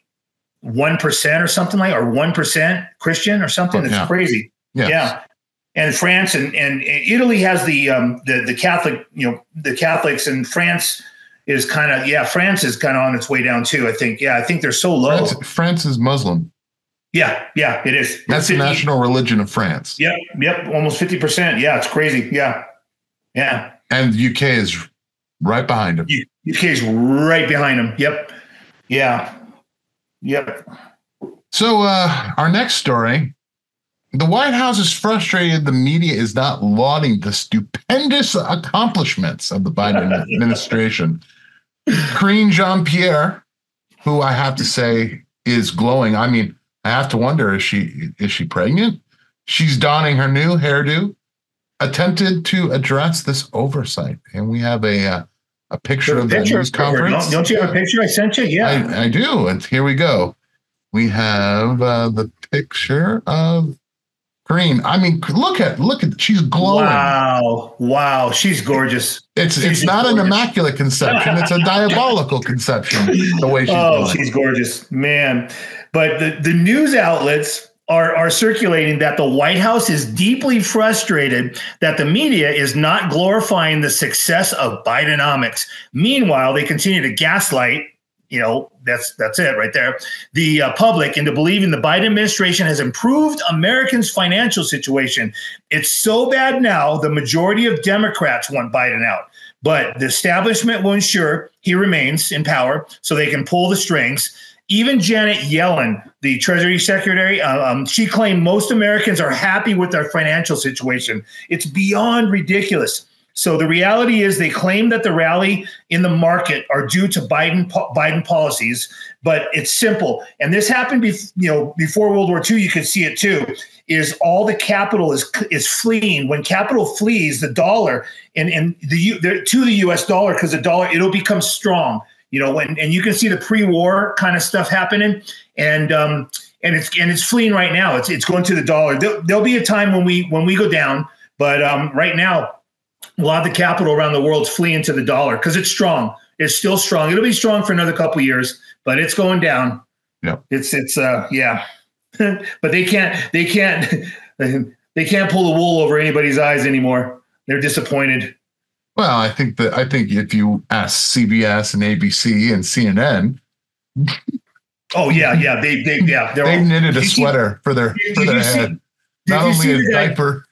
one percent or something like or one percent Christian or something? It's yeah. crazy. Yes. Yeah and France and, and Italy has the um, the the Catholic you know the Catholics and France is kind of yeah France is kind of on its way down too. I think yeah I think they're so low. France, France is Muslim. Yeah, yeah, it is. That's the national religion of France. Yep, yep, almost fifty percent. Yeah, it's crazy. Yeah, yeah. And the UK is right behind them. UK is right behind them. Yep. Yeah. Yep. So uh, our next story the White House is frustrated the media is not lauding the stupendous accomplishments of the Biden administration. Karine Jean Pierre, who I have to say is glowing. I mean, I have to wonder is she is she pregnant? She's donning her new hairdo, attempted to address this oversight, and we have a uh, a picture of the news conference. Don't you have a picture I sent you? Yeah, I, I do, and here we go. We have uh, the picture of Green. I mean, look at look at she's glowing. Wow, wow, she's gorgeous. It's she's it's not gorgeous. an immaculate conception; it's a diabolical conception. The way she's oh, glowing. she's gorgeous, man. But the the news outlets are, are circulating that the White House is deeply frustrated that the media is not glorifying the success of Bidenomics. Meanwhile, they continue to gaslight you know that's that's it right there the uh, public into believing the biden administration has improved americans financial situation it's so bad now the majority of democrats want biden out but the establishment will ensure he remains in power so they can pull the strings even Janet Yellen, the Treasury Secretary, uh, um, she claimed most Americans are happy with their financial situation. It's beyond ridiculous. So the reality is they claim that the rally in the market are due to Biden Biden policies, but it's simple. And this happened you know before World War II, you could see it too. Is all the capital is is fleeing. When capital flees, the dollar and, and the, the to the US dollar because the dollar it'll become strong you know, and, and you can see the pre-war kind of stuff happening, and um, and it's and it's fleeing right now. It's it's going to the dollar. There, will be a time when we when we go down, but um, right now, a lot of the capital around the world's fleeing to the dollar because it's strong. It's still strong. It'll be strong for another couple years, but it's going down. Yeah, it's it's uh yeah, but they can't they can't they can't pull the wool over anybody's eyes anymore. They're disappointed. Well, I think that I think if you ask CBS and ABC and CNN, oh yeah, yeah, they they yeah they all, knitted a sweater for their for their head, not only a diaper.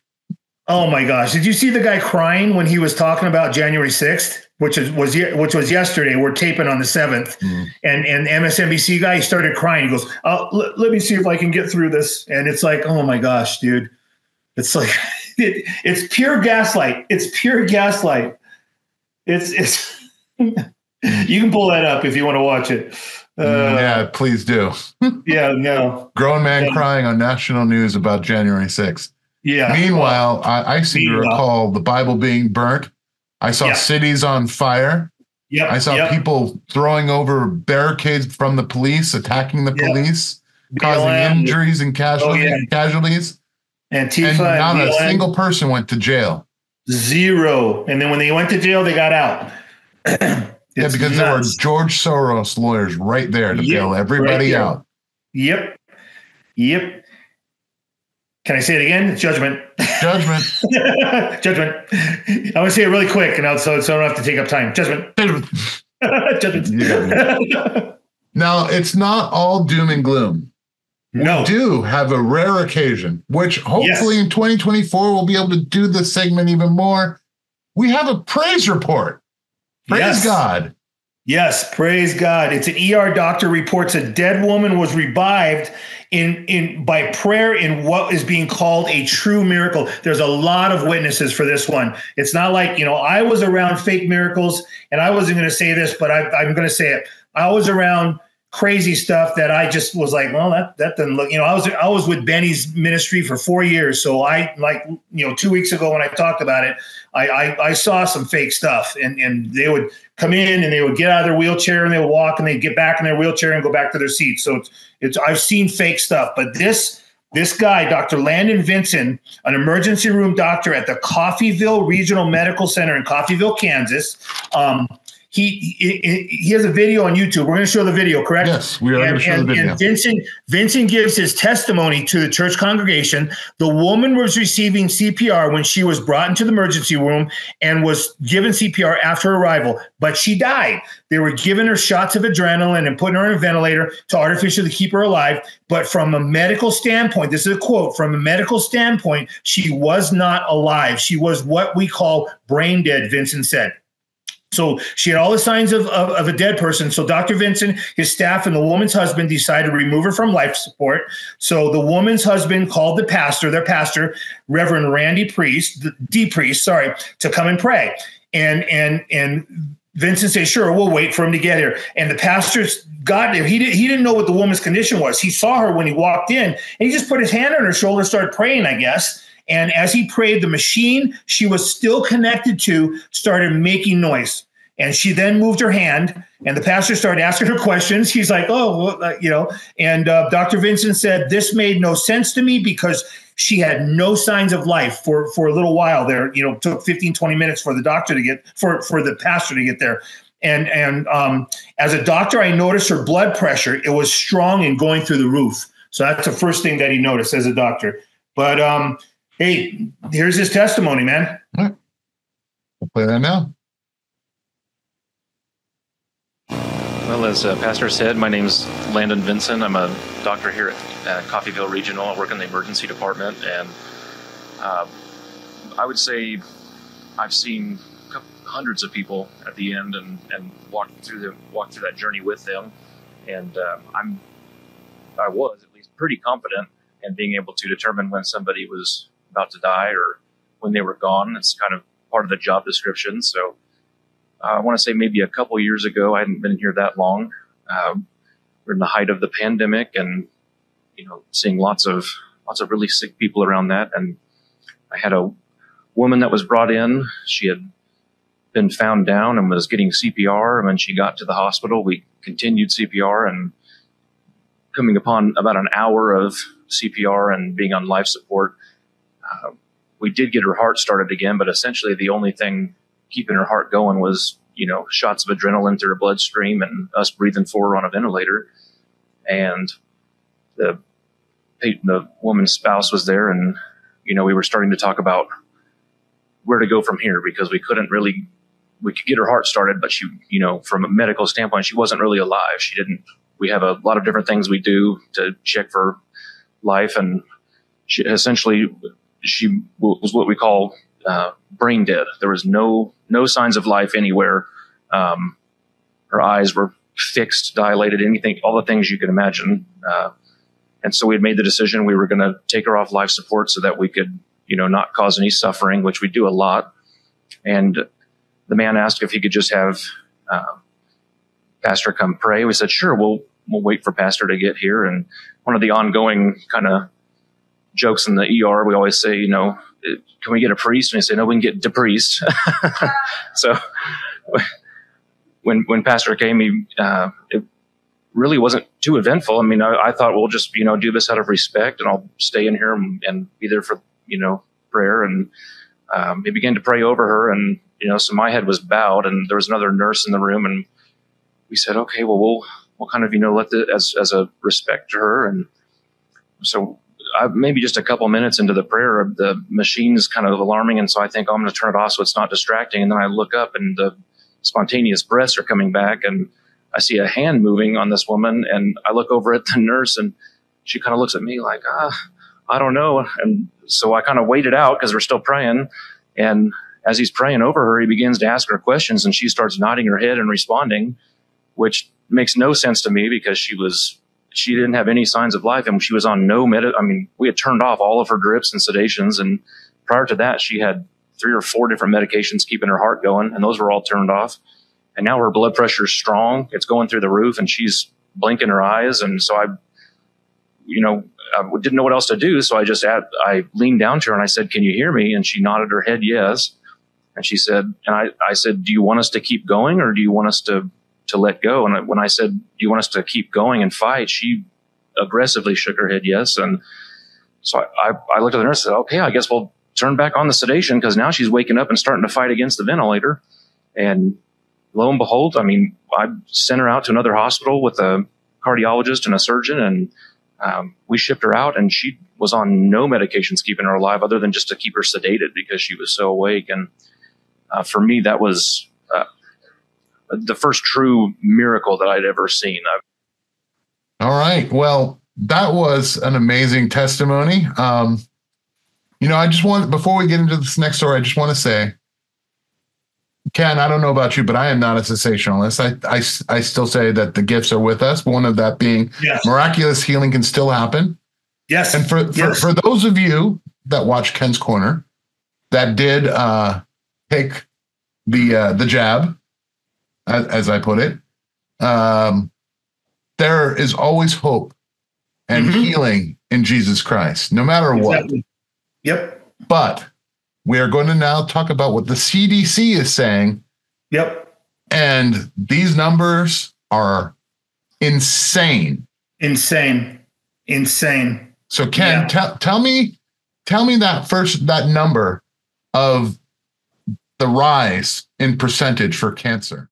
Oh my gosh! Did you see the guy crying when he was talking about January sixth, which is, was which was yesterday? We're taping on the seventh, mm. and and MSNBC guy started crying. He goes, uh, let, "Let me see if I can get through this." And it's like, oh my gosh, dude, it's like it, it's pure gaslight. It's pure gaslight. It's it's. you can pull that up if you want to watch it. Uh, yeah, please do. yeah, no. Grown man yeah. crying on national news about January 6th. Yeah. Meanwhile, I, I seem Meanwhile. to recall the Bible being burnt. I saw yeah. cities on fire. Yep. I saw yep. people throwing over barricades from the police, attacking the police, yep. causing injuries and casualties. Oh, yeah. casualties. Antifa and not and a single person went to jail. Zero. And then when they went to jail, they got out. yeah, because nuts. there were George Soros lawyers right there to yep, bail everybody right out. Yep. Yep. Can I say it again? Judgment. Judgment. Judgment. I want to say it really quick, and so, so I don't have to take up time. Judgment. Judgment. Judgment. now, it's not all doom and gloom. No. We do have a rare occasion, which hopefully yes. in 2024 we'll be able to do this segment even more. We have a praise report. Praise yes. God. Yes, praise God. It's an ER doctor reports a dead woman was revived in in by prayer in what is being called a true miracle. There's a lot of witnesses for this one. It's not like, you know, I was around fake miracles and I wasn't going to say this, but I, I'm going to say it. I was around crazy stuff that I just was like, well, that that doesn't look. You know, I was I was with Benny's ministry for four years, so I like you know two weeks ago when I talked about it, I I, I saw some fake stuff, and and they would come in and they would get out of their wheelchair and they would walk and they'd get back in their wheelchair and go back to their seat. So it's it's I've seen fake stuff, but this. This guy, Dr. Landon Vinson, an emergency room doctor at the Coffeyville Regional Medical Center in Coffeyville, Kansas, um, he, he he has a video on YouTube. We're going to show the video, correct? Yes, we are going to show and, the video. And Vincent Vincent gives his testimony to the church congregation. The woman was receiving CPR when she was brought into the emergency room and was given CPR after arrival, but she died. They were giving her shots of adrenaline and putting her in a ventilator to artificially keep her alive. But from a medical standpoint, this is a quote from a medical standpoint, she was not alive. She was what we call brain dead, Vincent said. So she had all the signs of, of, of, a dead person. So Dr. Vincent, his staff, and the woman's husband decided to remove her from life support. So the woman's husband called the pastor, their pastor, Reverend Randy Priest, D Priest, sorry, to come and pray. And and and Vincent said, "Sure, we'll wait for him to get here." And the pastor got there. He did, he didn't know what the woman's condition was. He saw her when he walked in, and he just put his hand on her shoulder, started praying, I guess. And as he prayed, the machine she was still connected to started making noise. And she then moved her hand, and the pastor started asking her questions. He's like, "Oh, well, uh, you know." And uh, Dr. Vincent said, "This made no sense to me because she had no signs of life for for a little while there. You know, took 15, 20 minutes for the doctor to get for for the pastor to get there." And and um, as a doctor, I noticed her blood pressure. It was strong and going through the roof. So that's the first thing that he noticed as a doctor. But um, hey, here's his testimony, man. Right. We'll play that now. Well, as uh, Pastor said, my name's Landon Vincent. I'm a doctor here at uh, Coffeyville Regional. I work in the emergency department, and uh, I would say I've seen hundreds of people at the end and, and walked through the walked through that journey with them. And uh, I'm I was at least pretty confident in being able to determine when somebody was about to die or when they were gone. It's kind of part of the job description. So uh, I want to say maybe a couple years ago, I hadn't been here that long. Um, we're in the height of the pandemic, and you know, seeing lots of lots of really sick people around that. And I had a woman that was brought in. She had been found down and was getting CPR. And when she got to the hospital, we continued CPR and coming upon about an hour of CPR and being on life support, uh, we did get her heart started again, but essentially the only thing keeping her heart going was, you know, shots of adrenaline through her bloodstream and us breathing for her on a ventilator. And the the woman's spouse was there, and you know, we were starting to talk about where to go from here because we couldn't really we could get her heart started, but she, you know, from a medical standpoint, she wasn't really alive. She didn't. We have a lot of different things we do to check for life, and she essentially she was what we call uh, brain dead. There was no no signs of life anywhere. Um, her eyes were fixed, dilated, anything, all the things you can imagine. Uh, and so we had made the decision we were going to take her off life support so that we could, you know, not cause any suffering, which we do a lot. And the man asked if he could just have uh, pastor come pray. We said, sure, we'll we'll wait for pastor to get here. And one of the ongoing kind of jokes in the ER, we always say, you know, can we get a priest? And they say, no, we can get the priest. so when when pastor came, he uh, it really wasn't too eventful. I mean, I, I, thought we'll just you know do this out of respect, and I'll stay in here and, and be there for you know prayer. And um, he began to pray over her, and you know, so my head was bowed, and there was another nurse in the room, and we said, okay, well, we'll we'll kind of you know let the as as a respect to her, and so Maybe just a couple minutes into the prayer, the machine's kind of alarming, and so I think oh, I'm going to turn it off so it's not distracting, and then I look up, and the spontaneous breaths are coming back, and I see a hand moving on this woman, and I look over at the nurse, and she kind of looks at me like, ah, I don't know, and so I kind of waited out because we're still praying, and as he's praying over her, he begins to ask her questions and she starts nodding her head and responding, which makes no sense to me because she was she didn't have any signs of life and she was on no med. I mean, we had turned off all of her drips and sedations, and prior to that, she had three or four different medications keeping her heart going, and those were all turned off. And now her blood pressure is strong; it's going through the roof, and she's blinking her eyes. And so I, you know, I didn't know what else to do, so I just I leaned down to her and I said, "Can you hear me?" And she nodded her head yes. And she said, and I, I said, do you want us to keep going or do you want us to, to let go? And when I said, do you want us to keep going and fight? She aggressively shook her head yes. And so I, I, looked at the nurse and said, okay, I guess we'll turn back on the sedation because now she's waking up and starting to fight against the ventilator. And lo and behold, I mean, I sent her out to another hospital with a cardiologist and a surgeon and um, we shipped her out and she was on no medications keeping her alive other than just to keep her sedated because she was so awake. And uh, for me, that was the first true miracle that I'd ever seen. I've- All right. Well, that was an amazing testimony. Um, you know, I just want, before we get into this next story, I just want to say, Ken, I don't know about you, but I am not a cessationalist. I, I, I still say that the gifts are with us. One of that being yes. miraculous healing can still happen. Yes. And for, for, yes. for those of you that watch Ken's Corner that did uh, take the uh, the jab, as, as I put it. Um, there is always hope and mm-hmm. healing in Jesus Christ, no matter exactly. what. Yep. But we are going to now talk about what the CDC is saying. Yep. And these numbers are insane. Insane. Insane. So Ken, yeah. tell tell me tell me that first that number of the rise in percentage for cancer?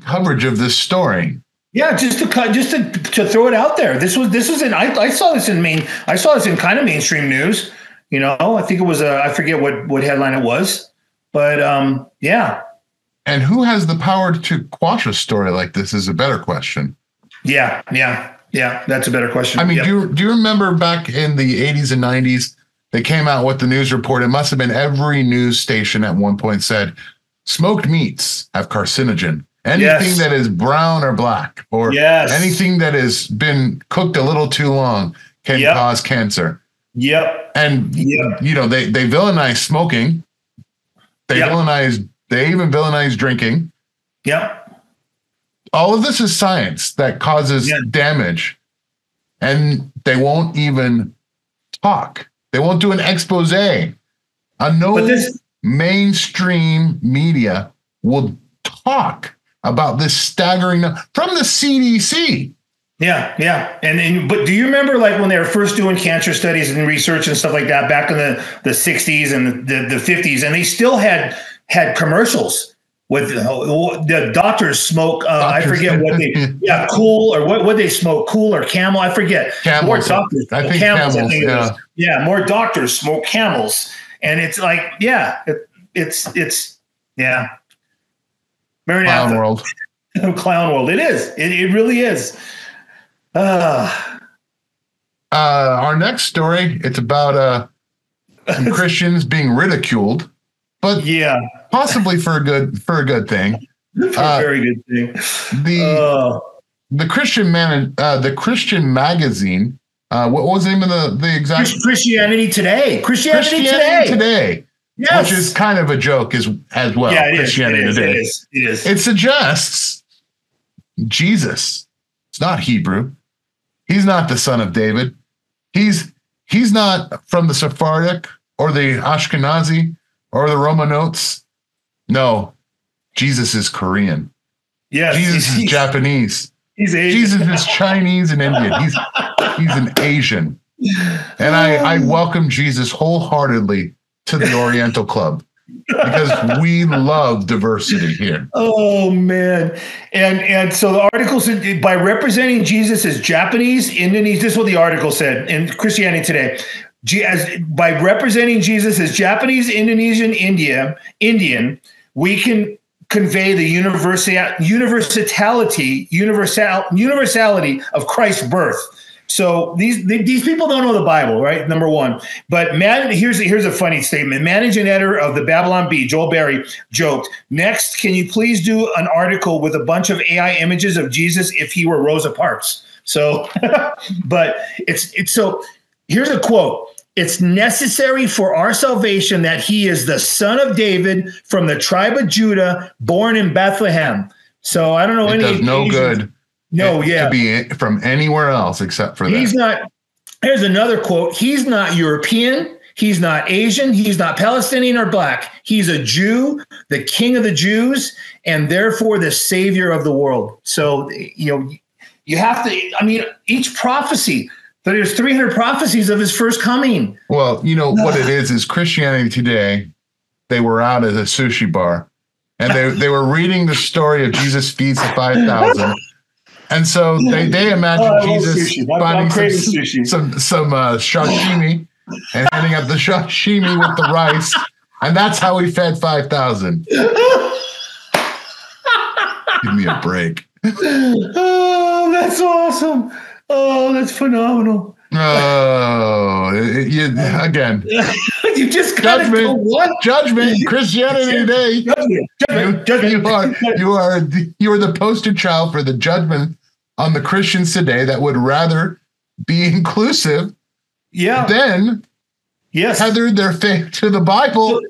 Coverage of this story. Yeah, just to cut, just to, to throw it out there. This was this was in I, I saw this in main I saw this in kind of mainstream news. You know, I think it was a I forget what what headline it was, but um, yeah. And who has the power to quash a story like this is a better question. Yeah, yeah, yeah. That's a better question. I mean, Yep. do you, do you remember back in the 80s and 90s? They came out with the news report. It must have been every news station at one point said smoked meats have carcinogen. Anything Yes. that is brown or black, or Yes. anything that has been cooked a little too long, can Yep. cause cancer. Yep. And you know they they villainize smoking. They Yep. villainize. They even villainize drinking. Yep. All of this is science that causes damage, and they won't even talk. They won't do an expose. A no mainstream media will talk about this staggering from the CDC. Yeah, yeah. And, and but do you remember like when they were first doing cancer studies and research and stuff like that back in the, the 60s and the, the, 50s and they still had had commercials with uh, the doctors smoke uh, I forget what they yeah Kool or what what they smoke Kool or camel I forget Camels. more doctors I think camels, camels, it is. yeah. yeah more doctors smoke camels and it's like yeah it, it's it's yeah Maranatha. Clown world. clown world it is it, it really is uh, Uh, our next story, it's about uh, some Christians being ridiculed, but yeah, possibly for a good for a good thing. For a very good thing. The the Christian man, uh, the Christian magazine. Uh, what was the name of the the exact Christianity Today. Christianity, Today. Today. Yes. Which is kind of a joke as as well. Yeah, it is. Christianity It is. Today. It is. It is. It suggests Jesus. It's not Hebrew. He's not the son of David. He's he's not from the Sephardic or the Ashkenazi or the Romaniotes. No, Jesus is Korean. Yeah, Jesus is Japanese. He's Asian. Jesus is Chinese and Indian. He's he's an Asian. And I, I welcome Jesus wholeheartedly to the Oriental Club because we love diversity here. Oh man, and and so the article said by representing Jesus as Japanese, Indonesian. This is what the article said in Christianity Today. As by representing Jesus as Japanese, Indonesian, India, Indian, we can convey the universal universality, universal universality of Christ's birth. So these these people don't know the Bible, right? Number one. But man, here's here's a funny statement. Managing editor of the Babylon Bee, Joel Berry, joked. Next, can you please do an article with a bunch of AI images of Jesus if he were Rosa Parks? So, but it's it's so. Here's a quote. It's necessary for our salvation that he is the son of David from the tribe of Judah, born in Bethlehem. So I don't know It any does no good. No, to yeah. be from anywhere else except for He's that. not. Here's another quote. He's not European. He's not Asian. He's not Palestinian or black. He's a Jew, the king of the Jews, and therefore the savior of the world. So, you know, you have to, I mean, each prophecy, there's 300 prophecies of his first coming. Well, you know what it is is Christianity Today. They were out at a sushi bar, and they they were reading the story of Jesus feeds the five thousand, and so they they imagine Oh, Jesus sushi. Finding some some some uh, sashimi and handing up the sashimi with the rice, and that's how he fed five thousand. Give me a break. oh, that's awesome. Oh, that's phenomenal. Oh, it- you, again. you just judgment. go what? Judgment. Christianity today. Judgment. Judgment. You, you are you are the- you are the poster child for the judgment on the Christians today that would rather be inclusive, yeah, than yes, tether their faith to the Bible.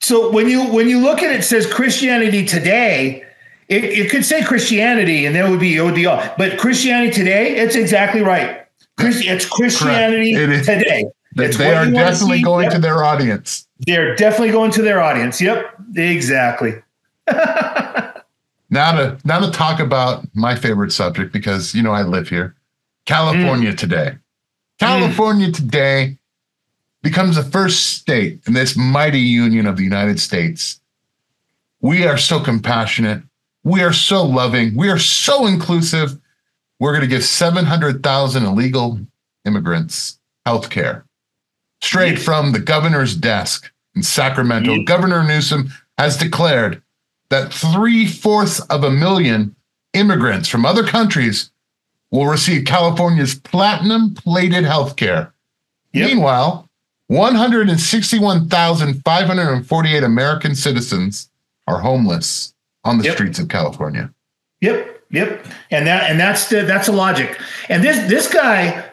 So when you when you look at it, it says Christianity today. It, it could say Christianity, and that would be it would be all. But Christianity today, it's exactly right. Chris, it's Christianity It is- today. It's they are definitely going Yep. to their audience. They're definitely going to their audience. Yep, exactly. Now to now to talk about my favorite subject because you know I live here. California Mm. today. California today becomes the first state in this mighty union of the United States. We are so compassionate. We are so loving. We are so inclusive. We're going to give 700,000 illegal immigrants health care straight from the governor's desk in Sacramento. Governor Newsom has declared that three fourths of a million immigrants from other countries will receive California's platinum plated health care. Yep. Meanwhile, 161,548 American citizens are homeless on the yep. streets of California. Yep, yep. And that and that's the that's a logic. And this this guy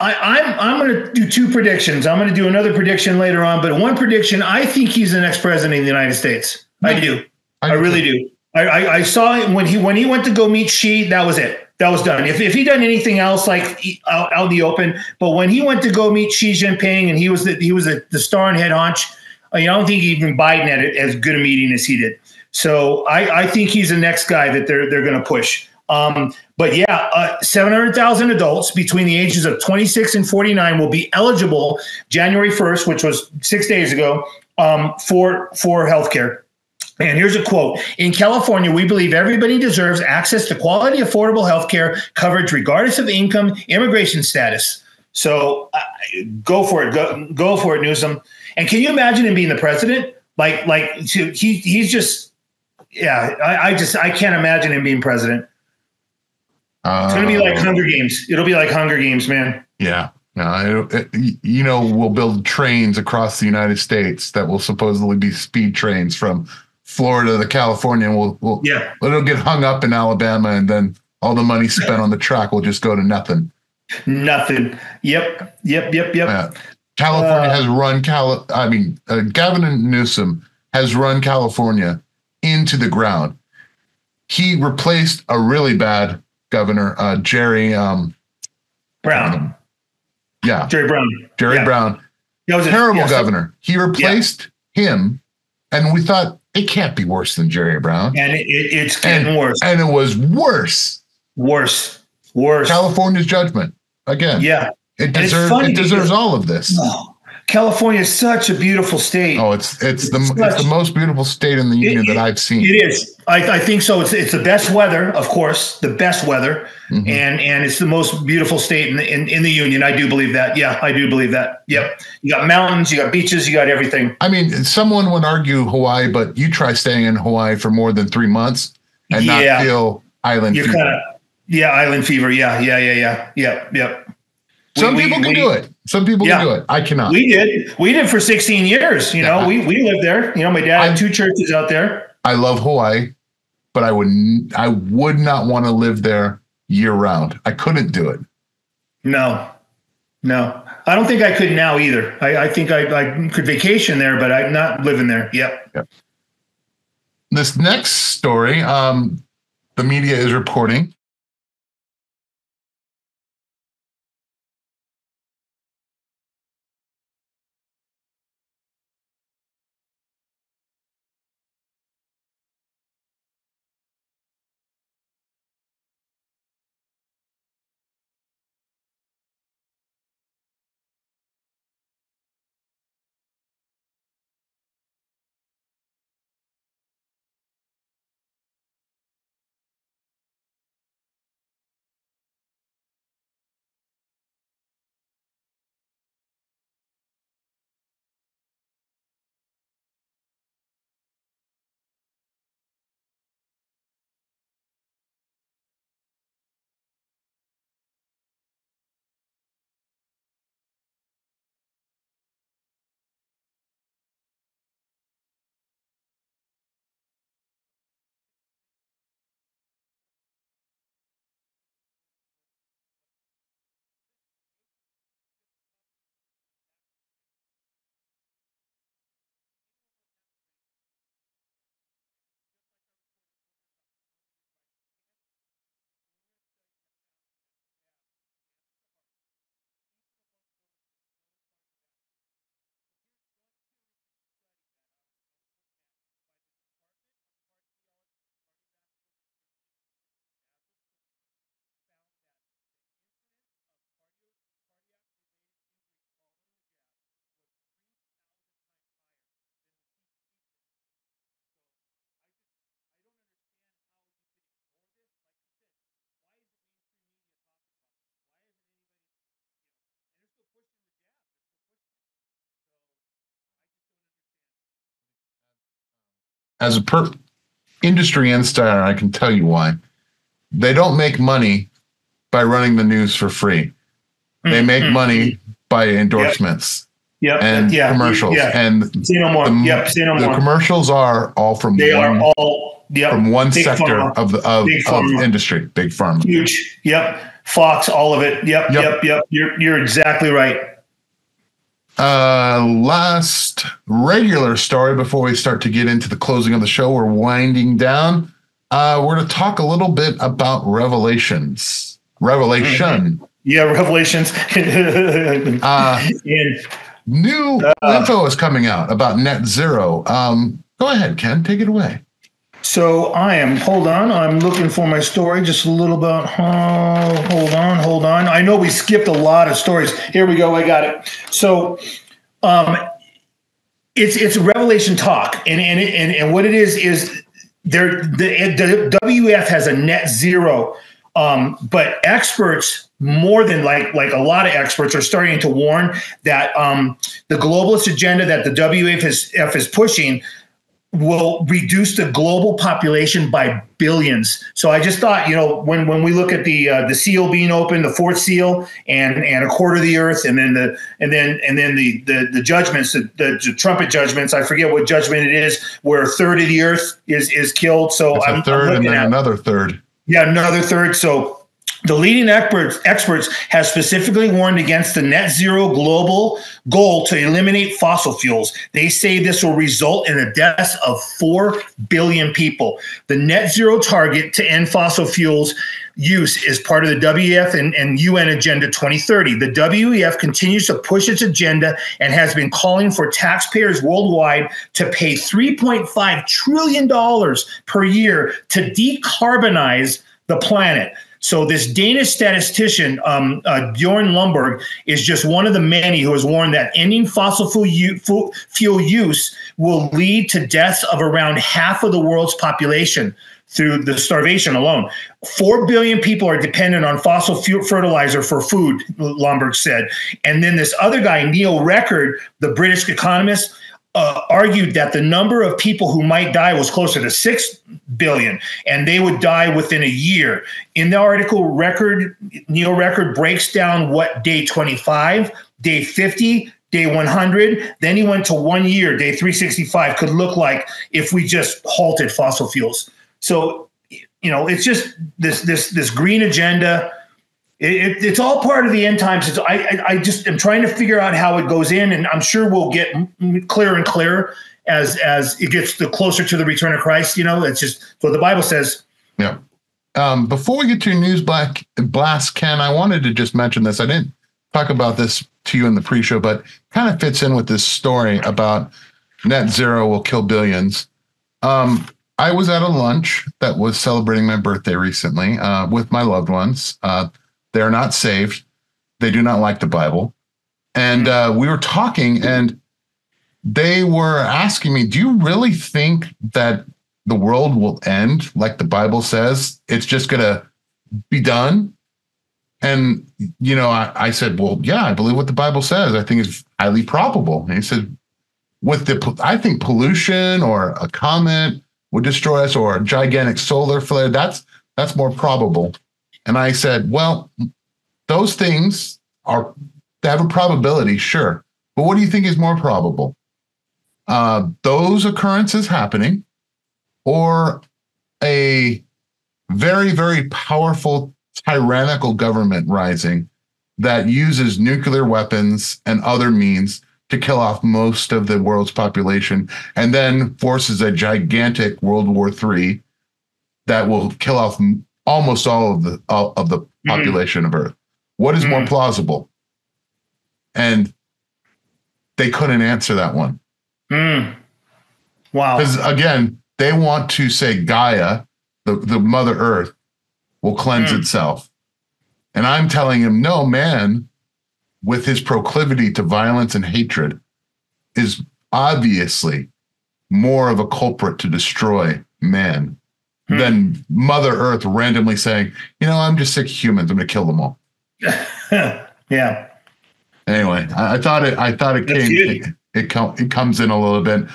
I, I'm I'm going to do two predictions. I'm going to do another prediction later on, but one prediction: I think he's the next president of the United States. I do. I, I really do. I, I, I saw it when he when he went to go meet Xi. That was it. That was done. If if he done anything else like out, out in the open, but when he went to go meet Xi Jinping and he was the, he was the, the star and head honch, I don't think even Biden had it as good a meeting as he did. So I, I think he's the next guy that they're they're going to push. Um, but yeah, uh, 700,000 adults between the ages of 26 and 49 will be eligible January 1st, which was six days ago, um, for for healthcare. And here's a quote In California, we believe everybody deserves access to quality, affordable health care coverage, regardless of income, immigration status. So uh, go for it. Go, go for it, Newsom. And can you imagine him being the president? Like, like he, he's just, yeah, I, I just, I can't imagine him being president. It's going to be like uh, Hunger Games. It'll be like Hunger Games, man. Yeah. No, it, you know, we'll build trains across the United States that will supposedly be speed trains from Florida to California. And we'll, we'll yeah, it'll get hung up in Alabama, and then all the money spent on the track will just go to nothing. Nothing. Yep. Yep. Yep. Yep. Uh, California uh, has run Cal. I mean, uh, Gavin Newsom has run California into the ground. He replaced a really bad governor, uh, Jerry um, Brown. Yeah, Jerry Brown. Jerry yeah. Brown. terrible yeah, governor. He replaced yeah. him, and we thought it can't be worse than Jerry Brown. And it, it, it's getting and, worse. And it was worse. Worse. Worse. California's judgment again. Yeah. It deserves. It deserves all of this. California is such a beautiful state. Oh, it's it's the such, it's the most beautiful state in the union it, that I've seen. It is. I, I, think so. It's it's the best weather, of course, the best weather, mm-hmm. and and it's the most beautiful state in the in, in the union. I do believe that. Yeah, I do believe that. Yep. You got mountains, you got beaches, you got everything. I mean, someone would argue Hawaii, but you try staying in Hawaii for more than three months and yeah. not feel island You're fever. Kinda, yeah, island fever. Yeah, yeah, yeah, yeah, yep, yep. Some we, people we, can we, do it. Some people yeah, can do it. I cannot. We did. We did for 16 years. You yeah. know, we we lived there. You know, my dad I, had two churches out there. I love Hawaii, but I would I would not want to live there year round. I couldn't do it. No, no. I don't think I could now either. I, I think I, I could vacation there, but I'm not living there. Yep. yep. This next story, um, the media is reporting as a per industry insider, I can tell you why. They don't make money by running the news for free. They make Mhm. money by endorsements Yep. and yeah. commercials. Yeah. And say no more. the, yep. Say no the commercials are all from They one, are all yep. from one Big sector pharma. of the of, of industry, big pharma. Huge. Yep. Fox, all of it. Yep. Yep. Yep. Yep. You're you're exactly right. Uh, last regular story before we start to get into the closing of the show. We're winding down. Uh, we're going to talk a little bit about revelations. Revelation. Yeah. Revelations. Uh, and new info is coming out about net zero. Um, go ahead, Ken. Take it away. So I am. Hold on. I'm looking for my story. Just a little bit. Oh, hold on. Hold on. I know we skipped a lot of stories. Here we go. I got it. So, um, it's it's Revelation talk, and and and, and what it is is there the, the WEF has a net zero, um, but experts more than like like a lot of experts are starting to warn that um, the globalist agenda that the WEF is, F is pushing will reduce the global population by billions. So I just thought, you know, when when we look at the uh, the seal being open, the fourth seal, and and a quarter of the earth, and then the and then and then the the, the judgments, the, the, trumpet judgments. I forget what judgment it is, where a third of the earth is is killed. So I'm, a I'm third and then at- another third. yeah, another third. So the leading experts experts have specifically warned against the net zero global goal to eliminate fossil fuels. They say this will result in the deaths of 4 billion people. The net zero target to end fossil fuels use is part of the WEF and, and UN Agenda 2030. The WEF continues to push its agenda and has been calling for taxpayers worldwide to pay $3.5 trillion per year to decarbonize the planet. So this Danish statistician, um, uh, Bjorn Lomborg, is just one of the many who has warned that ending fossil fuel, u- fu- fuel use will lead to deaths of around half of the world's population through the starvation alone. Four billion people are dependent on fossil fuel fertilizer for food, Lomborg said. And then this other guy, Neil Record, the British economist, uh, argued that the number of people who might die was closer to 6 billion and they would die within a year. In the article, Record, Neil Record breaks down what day 25, day 50, day 100, then he went to one year, day 365, could look like if we just halted fossil fuels. So, you know, it's just this this this green agenda. It, it, it's all part of the end times. It's, I, I I just am trying to figure out how it goes in, and I'm sure we'll get clearer and clearer as as it gets the closer to the return of Christ. You know, it's just what the Bible says. Yeah. Um, before we get to news black blast, Ken, I wanted to just mention this. I didn't talk about this to you in the pre-show, but kind of fits in with this story about net zero will kill billions. Um, I was at a lunch that was celebrating my birthday recently uh, with my loved ones. Uh, they're not saved. They do not like the Bible. And uh, we were talking, and they were asking me, Do you really think that the world will end like the Bible says? It's just going to be done? And, you know, I, I said, Well, yeah, I believe what the Bible says. I think it's highly probable. And he said, with the I think pollution or a comet would destroy us or a gigantic solar flare, that's that's more probable. And I said, well, those things are they have a probability, sure. But what do you think is more probable? Uh, those occurrences happening or a very, very powerful tyrannical government rising that uses nuclear weapons and other means to kill off most of the world's population and then forces a gigantic World War III that will kill off almost all of the all of the population of Earth. What is more plausible? And they couldn't answer that one. Mm. Wow. Because again, they want to say Gaia, the, the Mother Earth, will cleanse Mm. itself. And I'm telling him, no, man, with his proclivity to violence and hatred, is obviously more of a culprit to destroy man than Mother Earth randomly saying, you know, I'm just sick of humans. I'm going to kill them all. yeah. Anyway, I, I thought it. I thought it That's came. It, it, com- it comes in a little bit.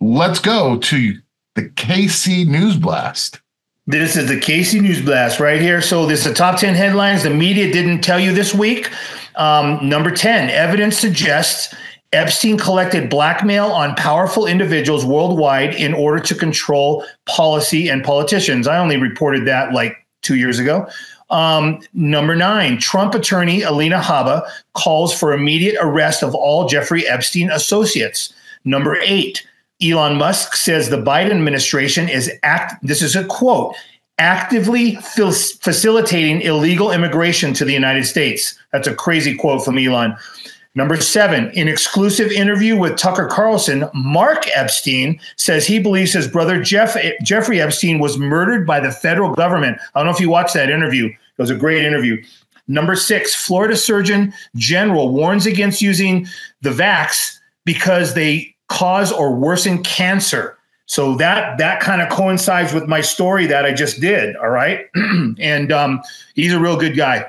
Let's go to the KC News Blast. This is the KC News Blast right here. So this is the top 10 headlines the media didn't tell you this week. Um, number 10, evidence suggests Epstein collected blackmail on powerful individuals worldwide in order to control policy and politicians. I only reported that like two years ago. Um, number nine, Trump attorney Alina Habba calls for immediate arrest of all Jeffrey Epstein associates. Number eight, Elon Musk says the Biden administration is act. This is a quote actively facilitating illegal immigration to the United States. That's a crazy quote from Elon. Number seven, in exclusive interview with Tucker Carlson, Mark Epstein says he believes his brother Jeff Jeffrey Epstein was murdered by the federal government. I don't know if you watched that interview. It was a great interview. Number six, Florida Surgeon General warns against using the vax because they cause or worsen cancer. So that that kind of coincides with my story that I just did. All right, and um, he's a real good guy.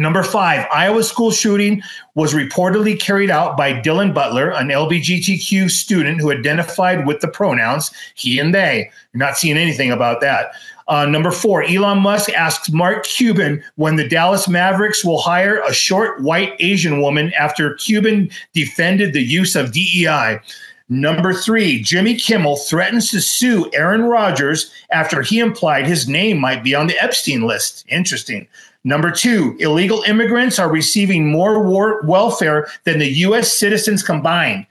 Number five, Iowa school shooting was reportedly carried out by Dylan Butler, an LGBTQ student who identified with the pronouns he and they. Not seeing anything about that. Uh, number four, Elon Musk asks Mark Cuban when the Dallas Mavericks will hire a short white Asian woman after Cuban defended the use of DEI. Number three, Jimmy Kimmel threatens to sue Aaron Rodgers after he implied his name might be on the Epstein list. Interesting. Number two, illegal immigrants are receiving more war- welfare than the U.S. citizens combined.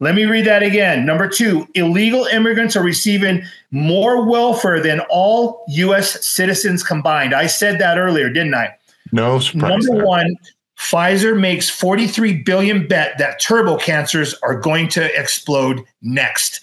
Let me read that again. Number two, illegal immigrants are receiving more welfare than all U.S. citizens combined. I said that earlier, didn't I? No surprise. Number there. one, Pfizer makes 43 billion bet that turbo cancers are going to explode next.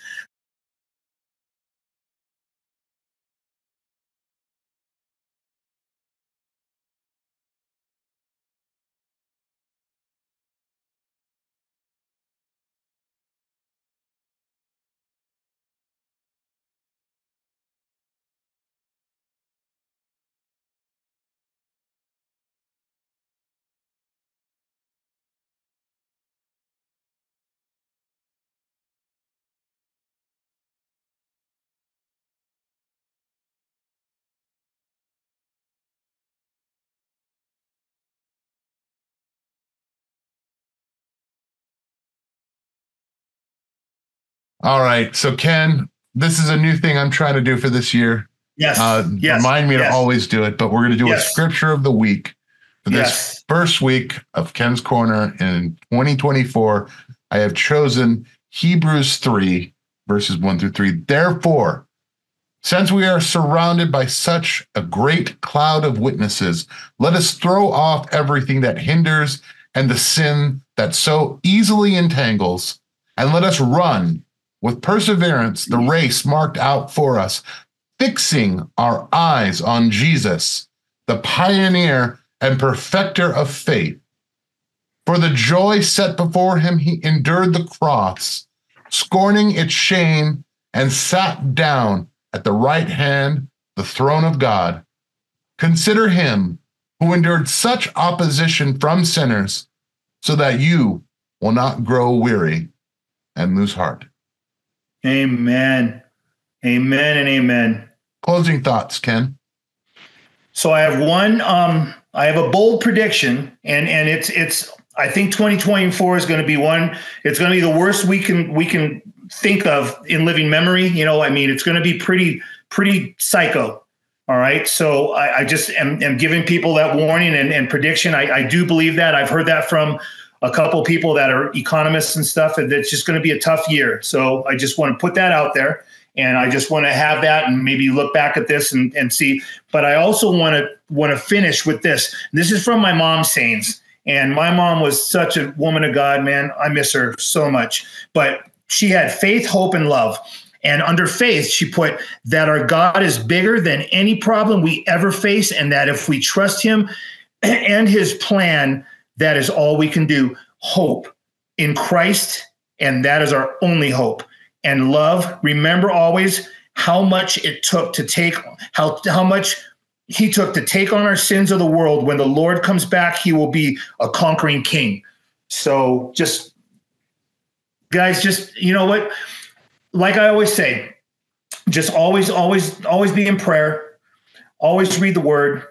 All right. So, Ken, this is a new thing I'm trying to do for this year. Yes. Uh, yes. Remind me yes. to always do it, but we're going to do yes. a scripture of the week for this yes. first week of Ken's Corner in 2024. I have chosen Hebrews 3, verses 1 through 3. Therefore, since we are surrounded by such a great cloud of witnesses, let us throw off everything that hinders and the sin that so easily entangles, and let us run with perseverance the race marked out for us, fixing our eyes on Jesus, the pioneer and perfecter of faith. For the joy set before him, he endured the cross, scorning its shame, and sat down at the right hand, the throne of God. Consider him who endured such opposition from sinners, so that you will not grow weary and lose heart. Amen. Amen and amen. Closing thoughts, Ken. So I have one um I have a bold prediction and and it's it's I think 2024 is going to be one it's going to be the worst we can we can think of in living memory, you know, I mean it's going to be pretty pretty psycho. All right. So I, I just am, am, giving people that warning and, and prediction. I, I do believe that. I've heard that from a couple people that are economists and stuff, and it's just going to be a tough year. So I just want to put that out there. And I just want to have that and maybe look back at this and, and see. But I also want to want to finish with this. This is from my mom's sayings. And my mom was such a woman of God, man. I miss her so much. But she had faith, hope, and love. And under faith, she put that our God is bigger than any problem we ever face, and that if we trust Him and His plan, that is all we can do. Hope in Christ, and that is our only hope. And love, remember always how much it took to take how how much he took to take on our sins of the world. When the Lord comes back, he will be a conquering king. So just guys, just you know what? Like I always say, just always, always, always be in prayer. Always read the word,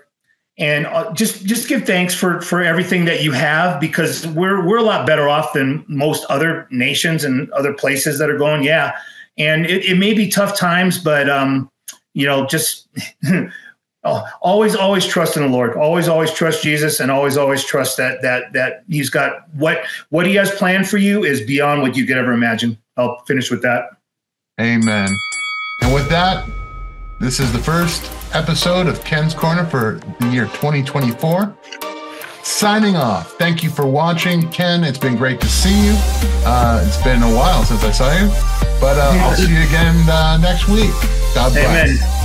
and uh, just just give thanks for for everything that you have because we're we're a lot better off than most other nations and other places that are going. Yeah, and it, it may be tough times, but um, you know, just oh, always always trust in the Lord. Always always trust Jesus, and always always trust that that that He's got what what He has planned for you is beyond what you could ever imagine. I'll finish with that. Amen. And with that, this is the first episode of Ken's Corner for the year 2024. Signing off. Thank you for watching, Ken. It's been great to see you. Uh, it's been a while since I saw you, but uh, I'll see you again uh, next week. God bless. Amen.